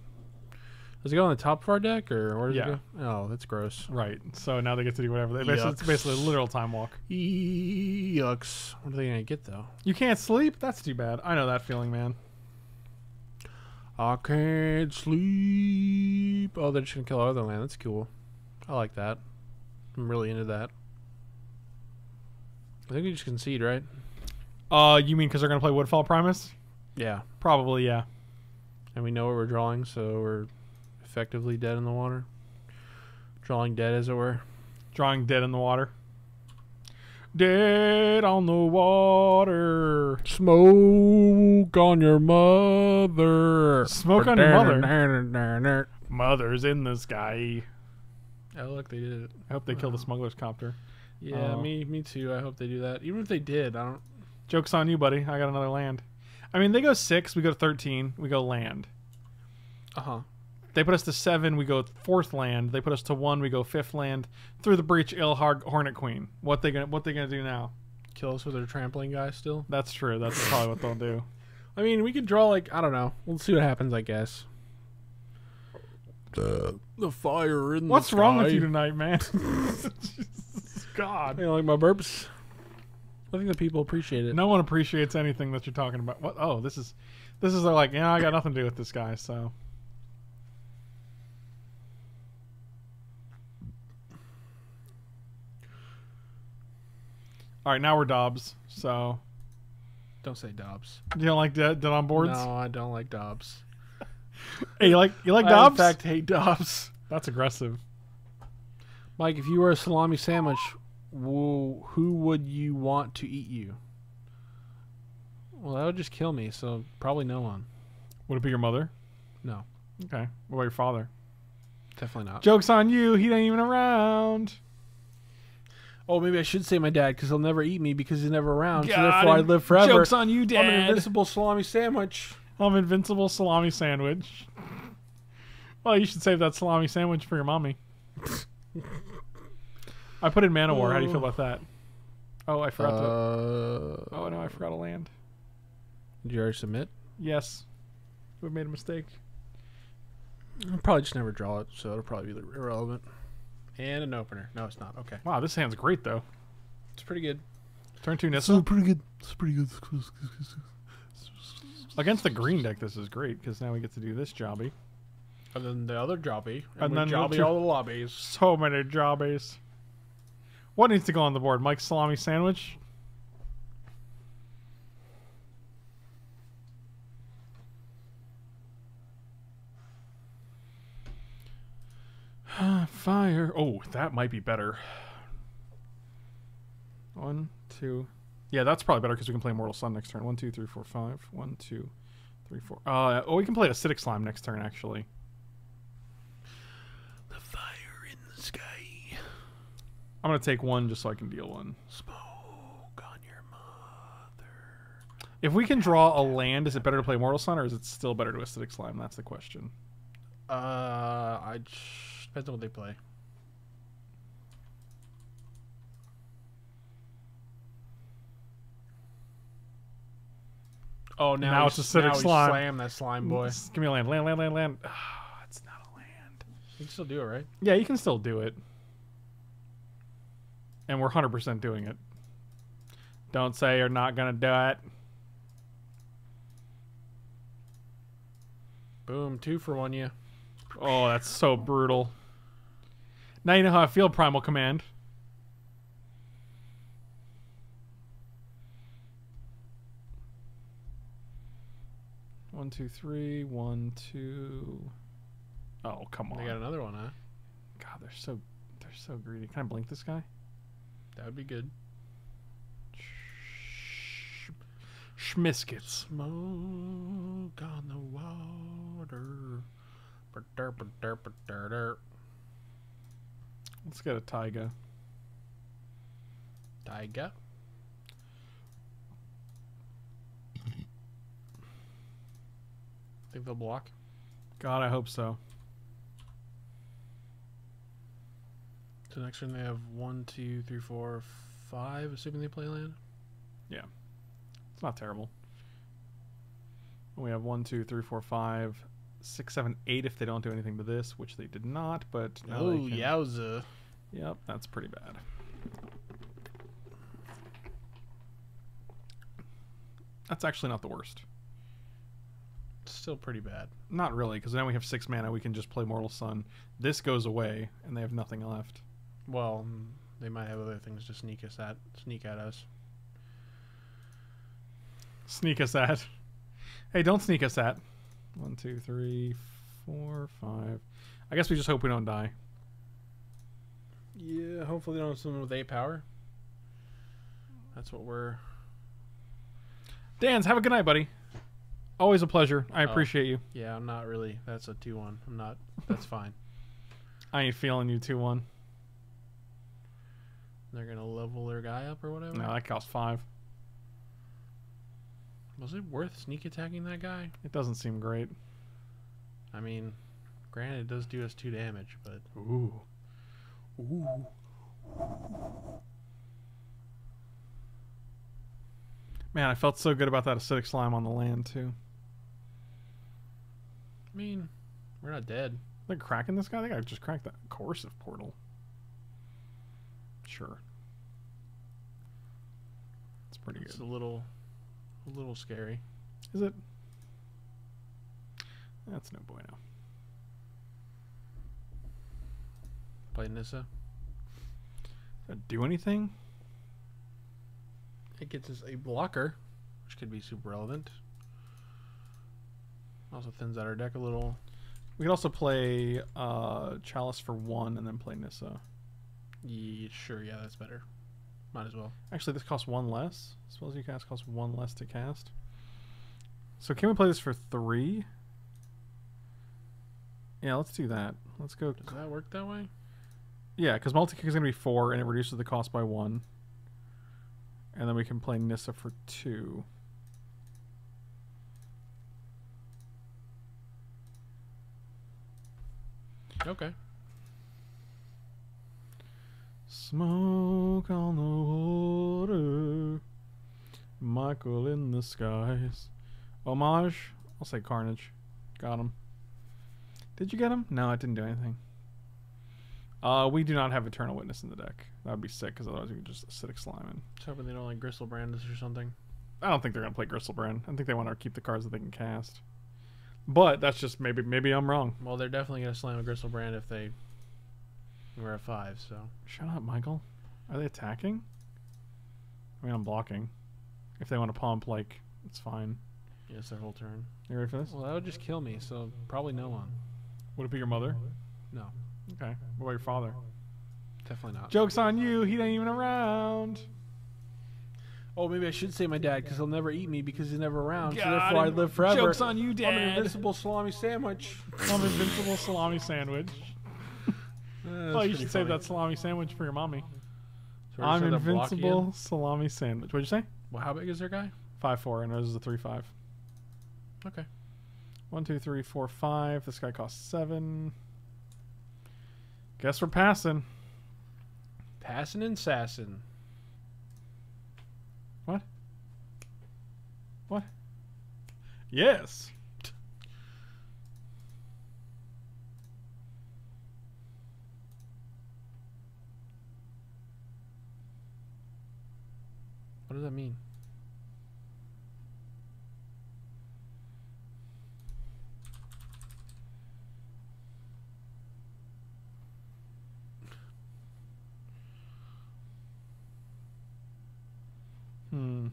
Does it go on the top of our deck, or where does Yeah. it go? Oh, that's gross. Right. So now they get to do whatever. They basically, it's basically a literal time walk. Yucks. What are they gonna get though? You can't sleep. That's too bad. I know that feeling, man. I can't sleep. Oh, they're just gonna kill our other land. That's cool. I like that. I'm really into that. I think we just concede, right? Uh, you mean because they're gonna play Woodfall Primus? Yeah. Probably, yeah. And we know what we're drawing, so we're effectively dead in the water. Drawing dead, as it were. Drawing dead in the water. Dead on the water. Smoke on your mother. Smoke on your mother? Mother's in the sky. Oh, look, they did it. I hope they kill the smuggler's copter. Yeah, Oh. me, me too. I hope they do that. Even if they did, I don't. Joke's on you, buddy. I got another land. I mean, they go six, we go 13, we go land. Uh huh. They put us to seven, we go fourth land. They put us to one, we go fifth land. Through the breach, Ilharg, Hornet Queen. What they gonna What they gonna do now? Kill us with their trampling guy still. That's true. That's probably what they'll do. I mean, we could draw like I don't know. We'll see what happens. I guess. The the fire in the What's the wrong with you tonight, man? Jesus, God. You know, like my burps. I think the people appreciate it. No one appreciates anything that you're talking about. What? Oh, this is, this is like, yeah, I got nothing to do with this guy. So All right, now we're Dobbs. So Don't say Dobbs. you don't like dead, dead on boards? No, I don't like Dobbs. Hey, you like you like I, Dobbs? in fact, hate Dobbs. That's aggressive. Mike, if you were a salami sandwich, who, who would you want to eat you? Well, that would just kill me. So probably no one. Would it be your mother? No, Okay. What about your father? definitely not. Joke's on you. He ain't even around. Oh, maybe I should say my dad because he'll never eat me because he's never around. so therefore, I live forever. Joke's on you, Dad. I'm an invincible salami sandwich. I'm an invincible salami sandwich. Well, you should save that salami sandwich for your mommy. I put in Man-o'-War. How do you feel about that? Oh, I forgot to. Uh, Oh no, I forgot to land. did you already submit? Yes, we made a mistake. I'll probably just never draw it, so it'll probably be irrelevant. And an opener. No, it's not. Okay, Wow, this hand's great though. it's pretty good. Turn two Nissa. pretty good. It's pretty good. Against the green deck, this is great because now we get to do this jobby. And then the other jobby. And And, then then the jobby all the lobbies. So many jobbies. What needs to go on the board? Mike's salami sandwich. Fire. Oh, that might be better. One, two. Yeah, that's probably better because we can play Mortal Sun next turn. One, two, three, four, five. One, two, three, four. Uh, oh, we can play acidic slime next turn, actually. The fire in the sky. I'm gonna take one just so I can deal one. Smoke on your mother. If we can draw a land, is it better to play Mortal Sun or is it still better to acidic slime? That's the question. Uh, I depends on what they play. Oh, now, Now it's acidic now slime. Slam that slime boy. Give me a land. Land, land, land, land. Ah, it's not a land. You can still do it, right? Yeah, you can still do it. And we're 100% doing it. Don't say you're not going to do it. Boom, two for one, yeah. Oh, that's so brutal. Now you know how I feel, Primal Command. One, two, three. One, two. Oh, come on. They got another one, huh? God, they're so they're so greedy. Can I blink this guy? That would be good. Schmiskets. Smoke on the water. Ba-dur, ba-dur, ba-dur-dur. Let's get a tiger. Taiga. Think they'll block? God, I hope so. So next turn they have one, two, three, four, five, assuming they play land. Yeah. It's not terrible. We have one, two, three, four, five, six, seven, eight. If they don't do anything to this, which they did not, but oh, can- yowza. Yep, that's pretty bad. That's actually not the worst. Still pretty bad. Not really, because now we have six mana. We can just play Mortal Sun. This goes away, and they have nothing left. Well, mm, they might have other things to sneak us at, sneak at us. Sneak us at. Hey, don't sneak us at. One, two, three, four, five. I guess we just hope we don't die. Yeah, hopefully don't have someone with eight power. That's what we're. Dan's, have a good night, buddy. Always a pleasure. I Oh. appreciate you. Yeah, I'm not really. That's a two-one. I'm not. That's fine. I ain't feeling you 2 1. They're gonna level their guy up or whatever. No, that costs 5. Was it worth sneak attacking that guy? It doesn't seem great. I mean, granted, it does do us two damage, but Ooh. Ooh. Man, I felt so good about that acidic slime on the land, too. I mean, we're not dead. They're cracking this guy? I think I just cracked that coercive portal. Sure. It's pretty It's good. It's a little, a little scary. Is it? That's no bueno. Play Nissa. That do anything? It gets us a blocker, which could be super relevant. Also thins out our deck a little. We could also play uh, Chalice for one and then play Nissa. Yeah, sure, yeah, that's better. Might as well. Actually, this costs one less. Spells you cast cost one less to cast. So can we play this for three? Yeah, let's do that. Let's go. Does that work that way? Yeah, because multi kick is gonna be four, and it reduces the cost by one. And then we can play Nissa for two. Okay. Smoke on the water, Michael in the skies. Homage? I'll say Carnage. Got him. Did you get him? No, it didn't do anything. Uh, we do not have Eternal Witness in the deck. That would be sick, because otherwise we could just acidic slime in. Just hoping they don't like Griselbrand or something. I don't think they're gonna play Griselbrand. I think they want to keep the cards that they can cast. But that's just maybe maybe I'm wrong. Well, they're definitely gonna slam a Griselbrand if they were at five. So Shut up, Michael. Are they attacking? I mean, I'm blocking. If they want to pump, like, it's fine. yeah, it's their whole turn. You ready for this? Well, that would just kill me. So probably no one. Would it be your mother? No, Okay. What about your father? definitely not. Joke's on you. He ain't even around. Oh, maybe I should say my dad because he'll never eat me because he's never around. so God, therefore, I live forever. Joke's on you, Dad. I'm an invincible salami sandwich. I'm invincible salami sandwich. Oh, you pretty should save funny. that salami sandwich for your mommy. So I'm gonna block you invincible in? salami sandwich. What'd you say? Well, how big is their guy? Five four, and this is a three five. Okay. One, two, three, four, five. This guy costs seven. Guess we're passing. Passing and sassing. What? What? Yes. What does that mean? Hmm.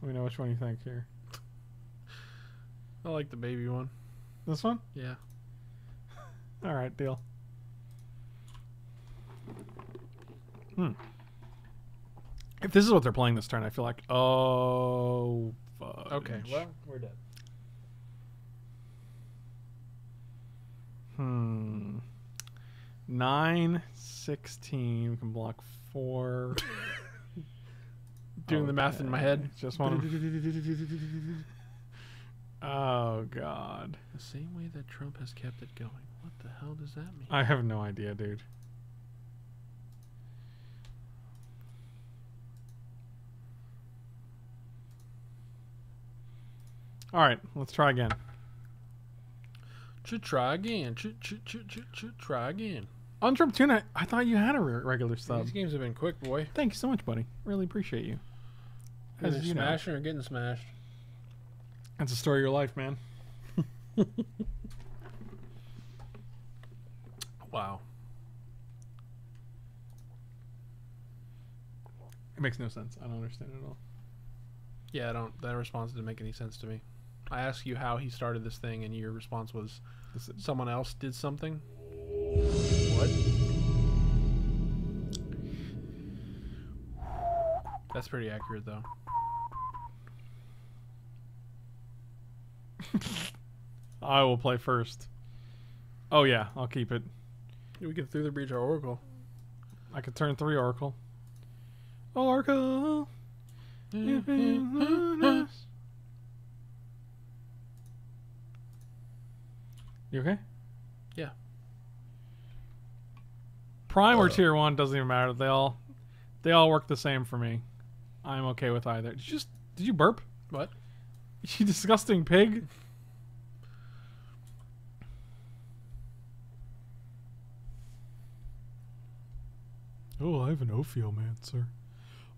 Let me know which one you think here. I like the baby one. This one? Yeah. All right, deal. Hmm. If this is what they're playing this turn, I feel like, oh, fudge. Okay. Well, we're dead. hmm. Nine, sixteen. We can block four. Doing the math in my head. Just one. oh God, The same way that Trump has kept it going. What the hell does that mean? I have no idea, dude. All right, let's try again. Should try again. Should, should, should, should, should try again. On Trump Tuna, I thought you had a re- regular sub. These games have been quick, boy. Thank you so much, buddy. Really appreciate you. As Either you know, smashing or getting smashed. that's the story of your life, man. Wow. It makes no sense. I don't understand it at all. Yeah, I don't. That response didn't make any sense to me. I asked you how he started this thing, and your response was This is, someone else did something. What? That's pretty accurate, though. I will play first. Oh yeah, I'll keep it. We can through the breach our oracle. I could turn three Oracle. Oracle. Mm-hmm. if it were us. You okay? Yeah. Prime or uh, tier one doesn't even matter. They all, they all work the same for me. I'm okay with either. Did you just did you burp? What? You disgusting pig. Oh, I have an Ophiomancer.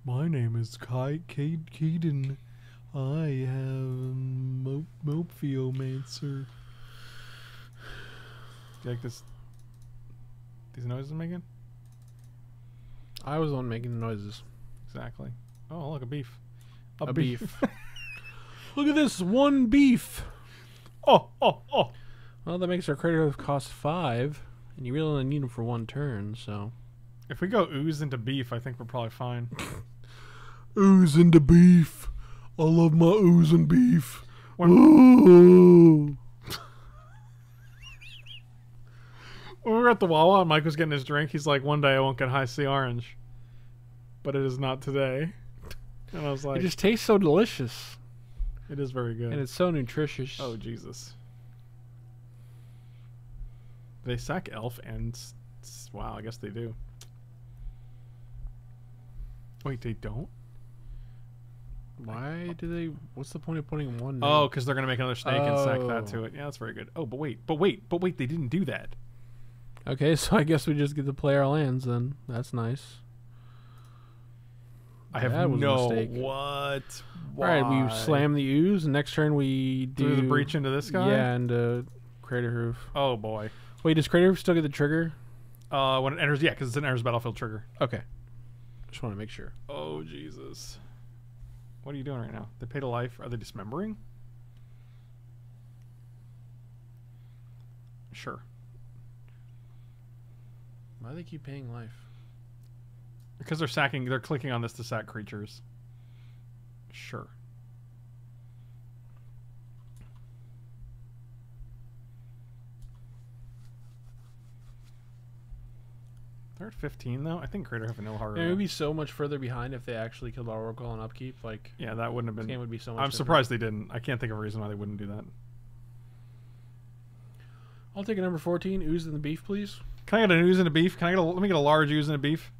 My name is Kai Cade Caden. I have Mo- Mophiomancer. Do you like this? These noises I'm making? I was the one making the noises. Exactly. Oh, look, a beef. A beef. Look at this one beef. oh, oh, oh. Well, that makes our credit cost five, and you really only need them for one turn. So If we go ooze into beef, I think we're probably fine. ooze into beef. I love my ooze and beef. When- Ooh. When we were at the Wawa and Mike was getting his drink, he's like, "One day I won't get Hi-C orange, but it is not today." And I was like, It just tastes so delicious, "It is very good." and it's so nutritious. oh Jesus! They sack Elf and wow, I guess they do. Wait, they don't? why do they? What's the point of putting one? Oh, name? because they're gonna make another snake and sack that Oh. to it. Yeah, that's very good. Oh, but wait, but wait, but wait, they didn't do that. Okay. So I guess we just get to play our lands then. That's nice. I have That was a no mistake. what. All right, we slam the ooze. and Next turn we do through the breach into this guy. Yeah, and uh, Craterhoof. Oh boy. Wait, does Craterhoof still get the trigger? Uh, when it enters, yeah, because it's an enters battlefield trigger. Okay. Just want to make sure. Oh Jesus. What are you doing right now? They paid a life. Are they dismembering? Sure. Why do they keep paying life? Because they're sacking. They're clicking on this to sack creatures. Sure. They're at 15 though. I think Crater have an Ilharg. it would be so much further behind if they actually killed our Oracle on upkeep. Like yeah, that wouldn't have been. game would be so much. I'm different. surprised they didn't. I can't think of a reason why they wouldn't do that. I'll take a number fourteen. Ooze and the beef, please. Can I get an ooze and a beef? Can I get a? Let me get a large ooze and a beef.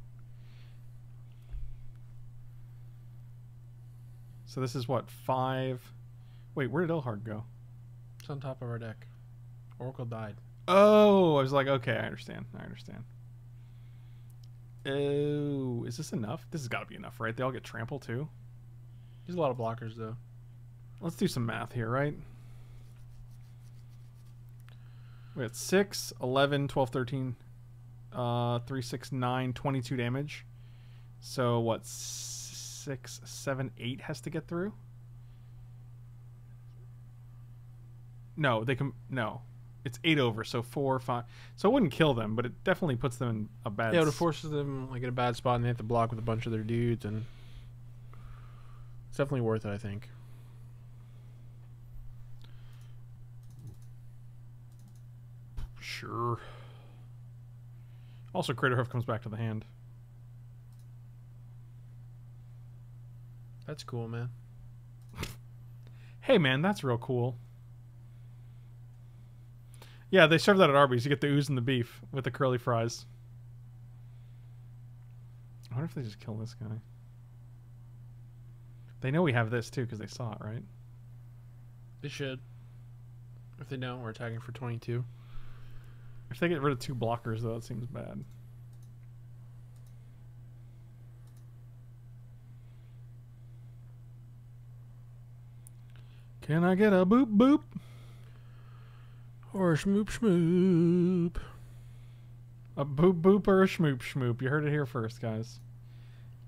So this is what five. Wait, where did Ilharg go? It's on top of our deck. Oracle died. Oh, I was like, okay, I understand. I understand. Oh, is this enough? This has got to be enough, right? They all get trample too. There's a lot of blockers though. Let's do some math here, right? We got 6, 11, 12, 13, uh, 3, 6, 9, 22 damage. So what, 6, 7, 8 has to get through? No, they can, no. It's 8 over, so 4, 5. So it wouldn't kill them, but it definitely puts them in a bad Yeah, it forces them like in a bad spot, and they have to block with a bunch of their dudes, and it's definitely worth it. I think. Sure. Also, Craterhoof comes back to the hand. That's cool, man. Hey man, that's real cool. Yeah, they serve that at Arby's. You get the ooze and the beef with the curly fries. I wonder if they just kill this guy. They know we have this too because they saw it, right? They should. If they don't, we're attacking for twenty-two. If they get rid of two blockers, though, it seems bad. Can I get a boop boop? Or a schmoop schmoop. A boop boop or a schmoop schmoop. You heard it here first, guys.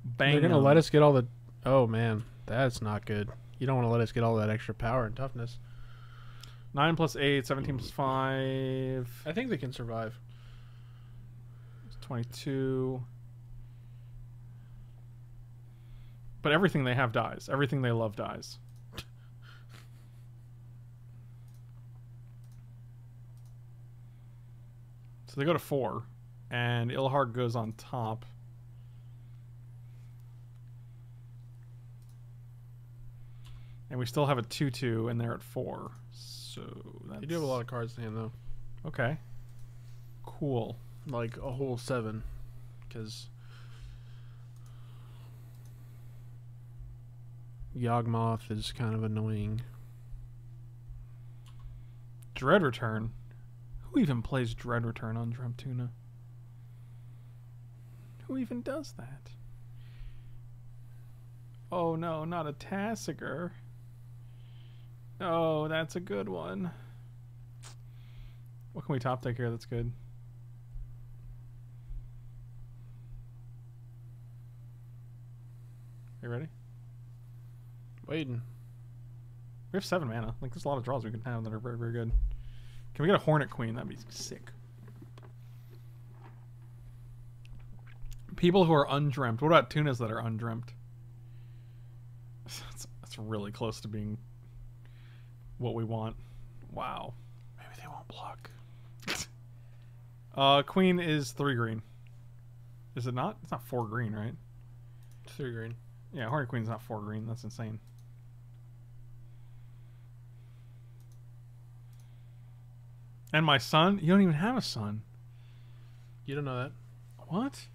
Bang. They're going to let us get all the. Oh man, that's not good. You don't want to let us get all that extra power and toughness. 9 plus 8, 17 plus 5, I think they can survive. 22. But everything they have dies. Everything they love dies. So they go to 4. And Ilharg goes on top. And we still have a 2 2, and they're at 4. So that's. They do have a lot of cards in hand though, Okay. Cool. like a whole seven, because Yawgmoth is kind of annoying. Dread Return. Who even plays Dread Return on Drum Tuna? Who even does that? Oh no, not a Tasigur. Oh, that's a good one. What can we top deck here that's good? Are you ready? Waiting. We have seven mana. Like there's a lot of draws we can have that are very, very good. Can we get a Hornet Queen? That'd be sick. People who are undreamt. What about tunas that are undreamt? That's, that's really close to being what we want. Wow. Maybe they won't block. Uh, queen is three green. Is it not? It's not four green, right? Three green. Yeah, Hornet Queen's not four green. That's insane. And my son? You don't even have a son. You don't know that. What?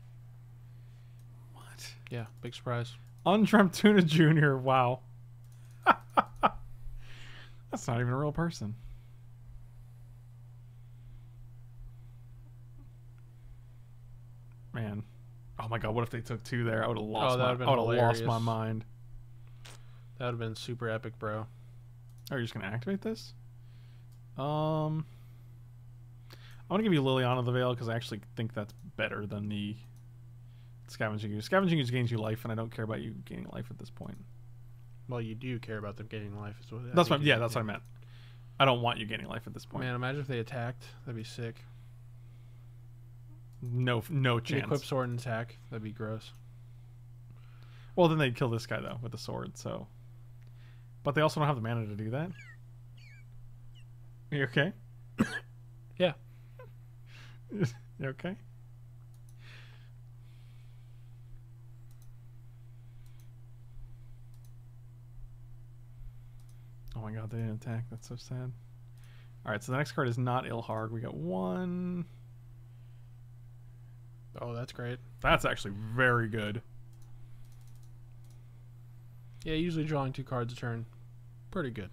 What? Yeah, big surprise. Undreamt Tuna Jr. Wow. That's not even a real person. Man. Oh my god, what if they took two there? I would have lost that my I would have lost my mind. That would have been super epic, bro. Are you're just gonna activate this? Um, I want to give you Liliana the Veil because I actually think that's better than the Scavenging Ooze. Scavenging Ooze gains you life, and I don't care about you gaining life at this point. Well, you do care about them gaining life. Is what I That's what, yeah, that's what I meant. I don't want you gaining life at this point. Man, imagine if they attacked. That'd be sick. No, no chance. equip sword and attack. That'd be gross. Well, then they'd kill this guy though with the sword. So, but they also don't have the mana to do that. You okay? Yeah. you okay? Oh my god, they didn't attack. That's so sad. All right, so the next card is not Ilharg. We got one. Oh, that's great. That's actually very good. Yeah, usually drawing two cards a turn. Pretty good.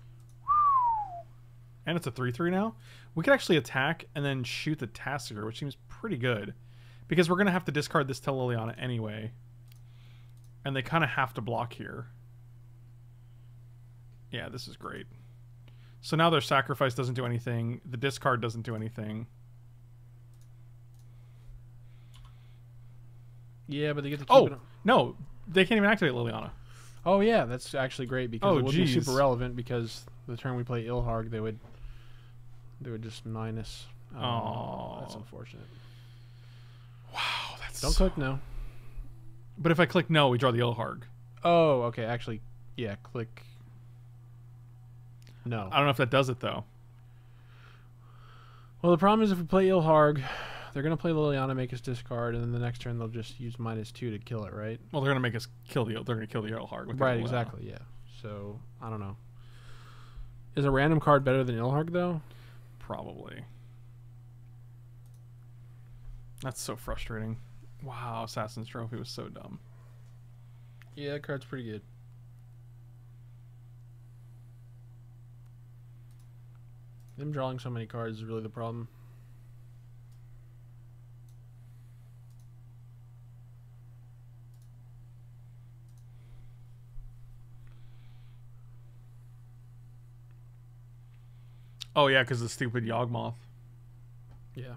and it's a 3-3 now we could actually attack and then shoot the Tasigur, which seems pretty good because we're going to have to discard this to Liliana anyway and they kind of have to block here yeah this is great so now their sacrifice doesn't do anything the discard doesn't do anything Yeah, but they get to keep oh it. on- no they can't even activate Liliana Oh yeah, that's actually great because Oh, it would be super relevant because the turn we play Ilharg, they would they would just minus. Oh, that's unfortunate. wow that's Don't click no. but if I click no we draw the Ilharg Oh, okay. Actually, yeah. Click. No. I don't know if that does it though Well, the problem is if we play Ilharg, they're gonna play Liliana, make us discard, and then the next turn they'll just use minus two to kill it, right? well they're going to make us kill the they're going to kill the Ilharg with Right. Exactly. Yeah. So I don't know. Is a random card better than Ilharg though? Probably. That's so frustrating. Wow, Assassin's Trophy was so dumb. Yeah, that card's pretty good. Them drawing so many cards is really the problem. Oh yeah, because the stupid Yawgmoth. Yeah.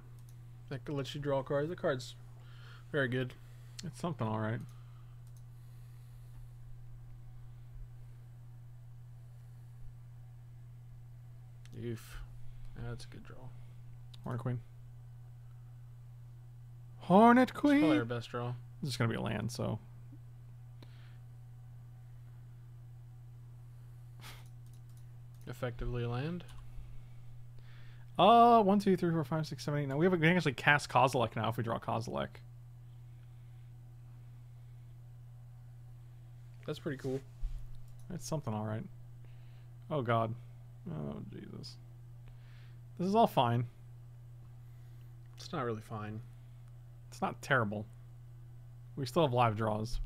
That could let you draw cards. The card's very good. It's something, all right. Oof. That's a good draw. Hornet Queen. Hornet It's probably our Queen. best draw. It's just gonna be a land, so Effectively a land. uh, one, two, three, four, five, six, seven, eight. Now we have a, we can actually cast Kozilek now if we draw Kozilek. That's pretty cool. It's something, all right. Oh God. Oh Jesus. This is all fine. It's not really fine. It's not terrible. We still have live draws.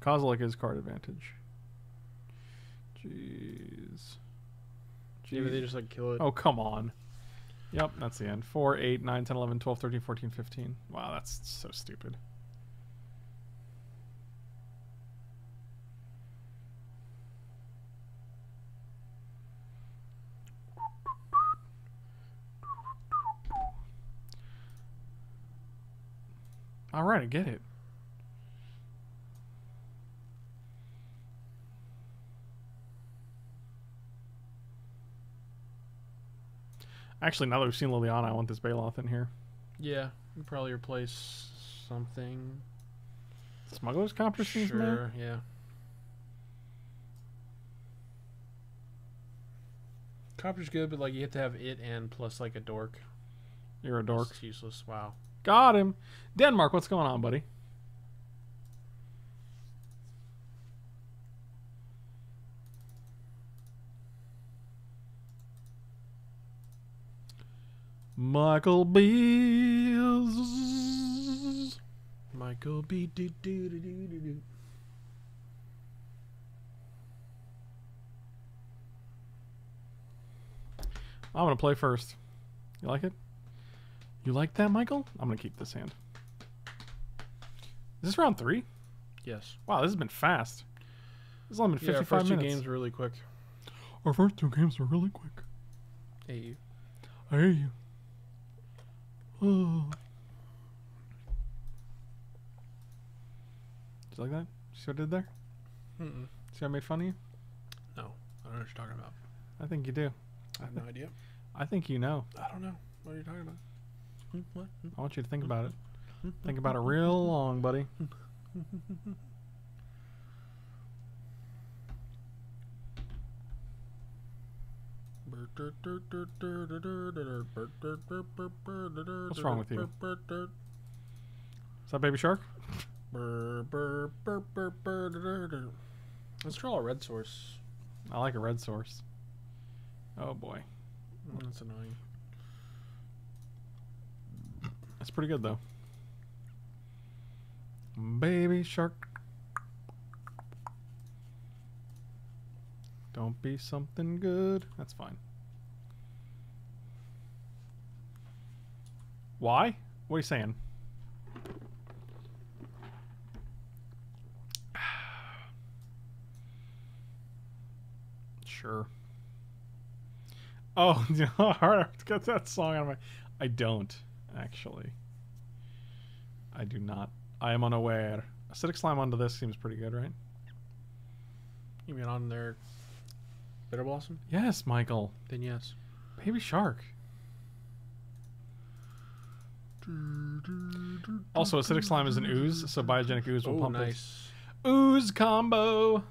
Kozilek is card advantage. Jeez. Maybe they just like kill it. Oh, come on. Yep, that's the end. 4, 8, 9, 10, 11, 12, 13, 14, 15. Wow, that's so stupid. All right, I get it. Actually, now that we've seen Liliana, I want this Baloth in here. Yeah, we probably replace something. Smugglers Copter seems. Sure, yeah. Copter's good, but like you have to have it and plus like a dork. You're a dork. It's useless. Wow. Got him. Denmark, what's going on, buddy? Michael Beals. Michael B. Do, do, do, do, do, do. I'm gonna play first. You like it? You like that, Michael? I'm gonna keep this hand. Is this round three? Yes. Wow, this has been fast. This has only been Yeah, 55 first two minutes. games were really quick. Our first two games were really quick. Hey, you. I hear you. Oh. Did you like that? See what I did there? Mm-mm. See how I made fun of you? No, I don't know what you're talking about. I think you do. I have no idea. I think you know. I don't know. What are you talking about? Hmm, What? Hmm, I want you to think about it. hmm, Think about it real long, buddy. What's wrong with you? Is that Baby Shark? Let's draw a red source. I like a red source. Oh boy. That's annoying. That's pretty good though. Baby Shark. Don't be something good. That's fine. Why? What are you saying? Sure. Oh, I to that song of my. I don't actually. I do not. I am unaware. Acidic slime onto this seems pretty good, right? You mean on their Bitterblossom? Yes, Michael. Then yes. Baby shark. Also, acidic slime is an ooze, so biogenic ooze will Oh, pump nice. it. Ooze combo.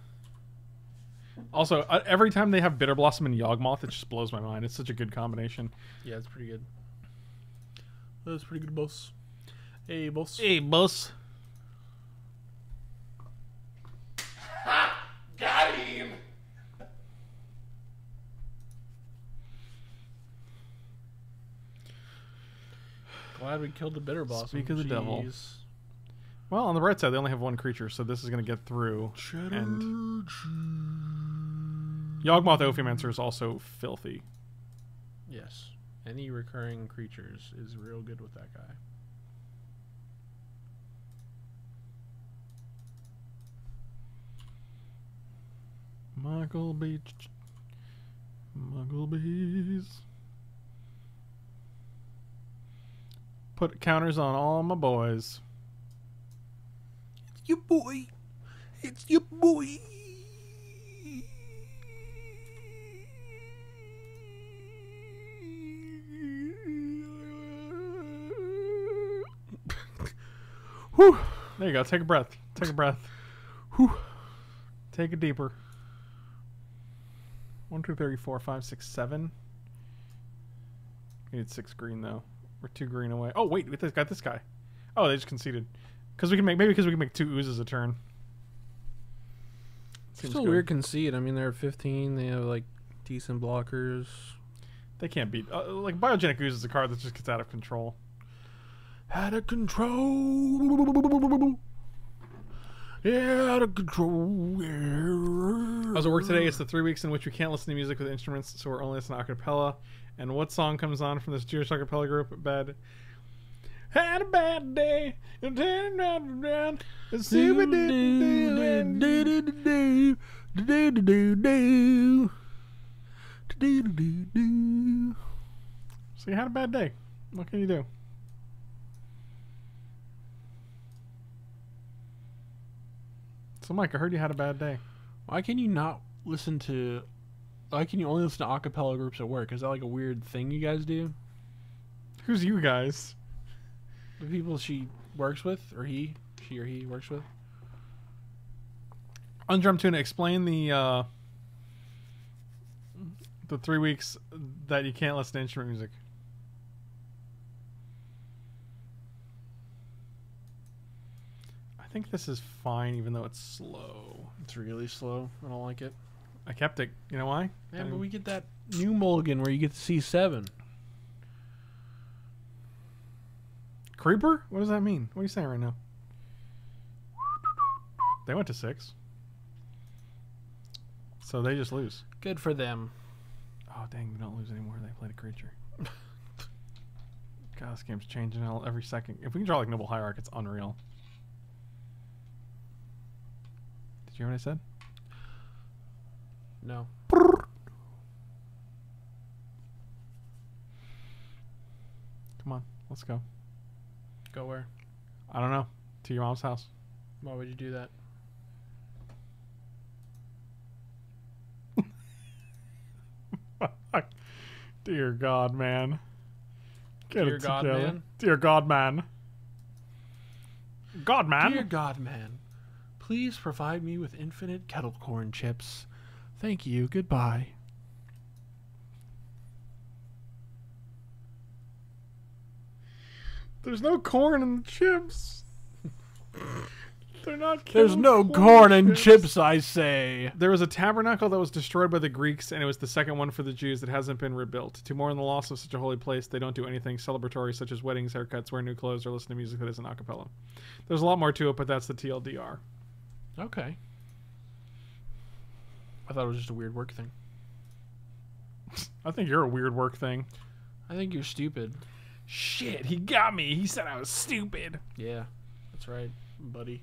Also, uh, every time they have Bitterblossom and Yawgmoth, it just blows my mind. It's such a good combination. Yeah, it's pretty good. That's pretty good, boss. Hey, boss. Hey, boss. Ha! Got him! Glad we killed the bitter boss. Speak of the devil. Well, on the right side, they only have one creature, so this is going to get through. And Yawgmoth Ophiomancer is also filthy. Yes. Any recurring creatures is real good with that guy. Michael Beach. Muggle Bees. Put counters on all my boys. It's your boy. It's your boy. Whew. There you go. Take a breath. Take a breath. Whew. Take a deeper. One, two, three, four, five, six, seven. We need six green though. We're two green away. Oh wait, we got this guy. Oh, they just conceded. Because we can make maybe because we can make two oozes a turn. Seems Still good. weird conceit. I mean, they're 15. They have like decent blockers. They can't beat uh, like biogenic ooze is a card that just gets out of control. Out of control. Yeah, out of control. Yeah. How's it work today? It's the three weeks in which we can't listen to music with instruments, so we're only listening to acapella. And what song comes on from this Jewish acapella group? Bad. Had a bad day. and turning round and round, and see what did and do. So you had a bad day. What can you do? So Mike, I heard you had a bad day. Why can you not listen to? Why can you only listen to acapella groups at work? Is that like a weird thing you guys do? Who's you guys? The people she works with, or he, she or he works with. Undrum Tuna, explain the uh, the three weeks that you can't listen to instrument music. I think this is fine, even though it's slow. It's really slow. I don't like it. I kept it. You know why? Yeah, I but we get that new mulligan where you get to see seven. Creeper? What does that mean? What are you saying right now? They went to six. So they just lose. Good for them. Oh dang, they don't lose anymore. They played a creature. God, this game's changing every second. If we can draw like Noble Hierarch, it's unreal. Did you hear what I said? No. Come on, let's go. Go where? I don't know. To your mom's house. Why would you do that? Dear God, man. Get Dear it God, together. man? Dear God, man. God, man. Dear God, man, please provide me with infinite kettle corn chips. Thank you. Goodbye. There's no corn in the chips. They're not. There's no corn and chips, I say. There was a tabernacle that was destroyed by the Greeks, and it was the second one for the Jews that hasn't been rebuilt. To mourn the loss of such a holy place, they don't do anything celebratory, such as weddings, haircuts, wear new clothes, or listen to music that isn't a cappella. There's a lot more to it, but that's the TLDR. Okay. I thought it was just a weird work thing. I think you're a weird work thing. I think you're stupid. Shit, he got me. He said I was stupid. Yeah, that's right, buddy.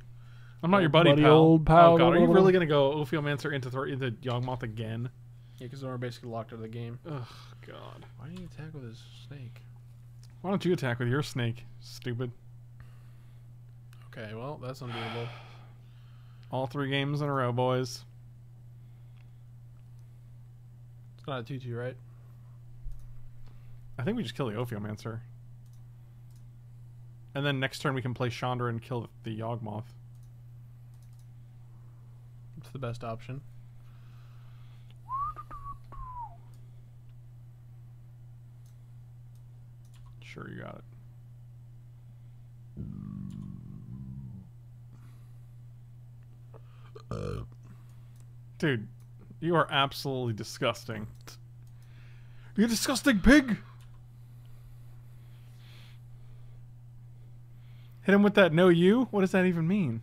I'm not your buddy, buddy, pal. old oh, pal, Oh god, are you blah, blah, really gonna go Ophiomancer into Thor- into Yawgmoth again? Yeah, because we're basically locked out of the game. Ugh, god. Why didn't you attack with his snake? Why don't you attack with your snake? Stupid. Okay, well, that's unbeatable. All three games in a row, boys. It's not a 2 2, right? I think we just kill the Ophiomancer. And then next turn we can play Chandra and kill the Yawgmoth. It's the best option. Sure, you got it. Dude, you are absolutely disgusting. You disgusting pig! Hit him with that no you? What does that even mean?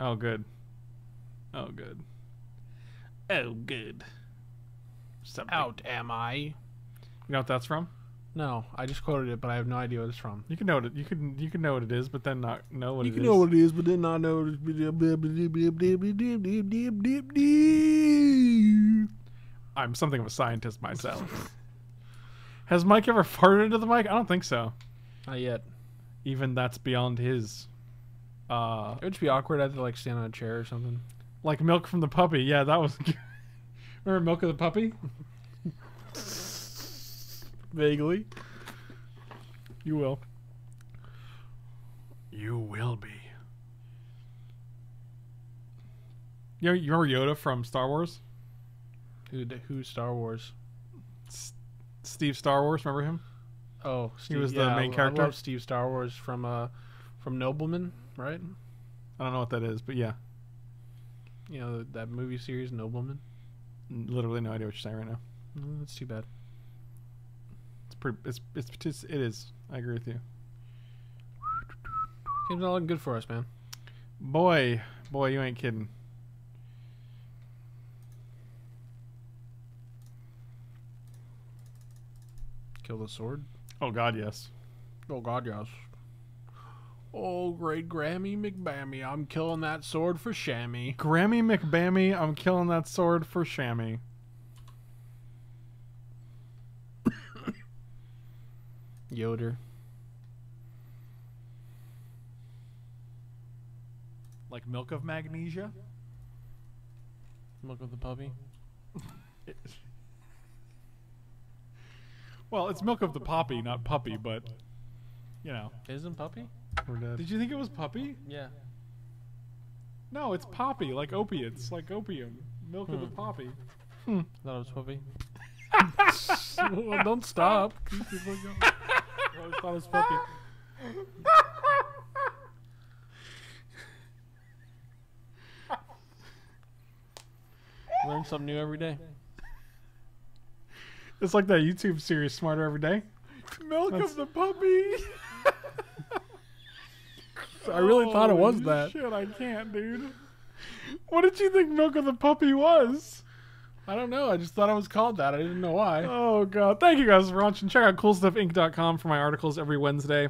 Oh, good. Oh, good. Oh, good. Something. Out am I? You know what that's from? No, I just quoted it, but I have no idea what it's from. You can know it. You can you can know what it is, but then not know what you it can know what it is, but then not know. it is. I'm something of a scientist myself. Has Mike ever farted into the mic? I don't think so. Not yet. Even that's beyond his. Uh, It would just be awkward. I have to like stand on a chair or something. like milk from the puppy. Yeah, that was. Remember milk of the puppy? Vaguely. You will. You will be. You're, you're Yoda from Star Wars. Who? Who's Star Wars? S- Steve Star Wars. Remember him? Oh, Steve, was the yeah, main character? I love Steve Star Wars from uh, from Nobleman, right? I don't know what that is, but yeah, You know that movie series Nobleman. literally no idea what you're saying right now. Mm, that's too bad. It's pretty. It's it's, it's. I agree with you. Seems not looking good for us, man. Boy, boy, you ain't kidding. Kill the sword. Oh God, yes. Oh God, yes. Oh, great Grammy McBammy, I'm killing that sword for Shammy. Grammy McBammy, I'm killing that sword for Shammy. Yoder. Like milk of magnesia. Milk of the puppy. Well, it's milk of the poppy, not puppy, but you know. Isn't puppy? Did you think it was puppy? Yeah. No, it's poppy, like opiates, like opium. Milk of the hmm. poppy. Thought it was puppy. well, don't stop. Keep people going. I always thought it was puppy. Learn something new every day. It's like that YouTube series, Smarter Every Day. Milk That's- of the puppy. I really thought it was that. Shit, I can't, dude. What did you think Milk of the Puppy was? I don't know. I just thought I was called that. I didn't know why. Oh god. Thank you guys for watching. Check out coolstuffinc.com for my articles every Wednesday.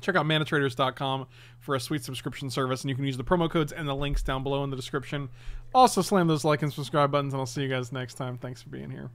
Check out manatraders.com for a sweet subscription service, and you can use the promo codes and the links down below in the description. Also, slam those like and subscribe buttons, and I'll see you guys next time. Thanks for being here.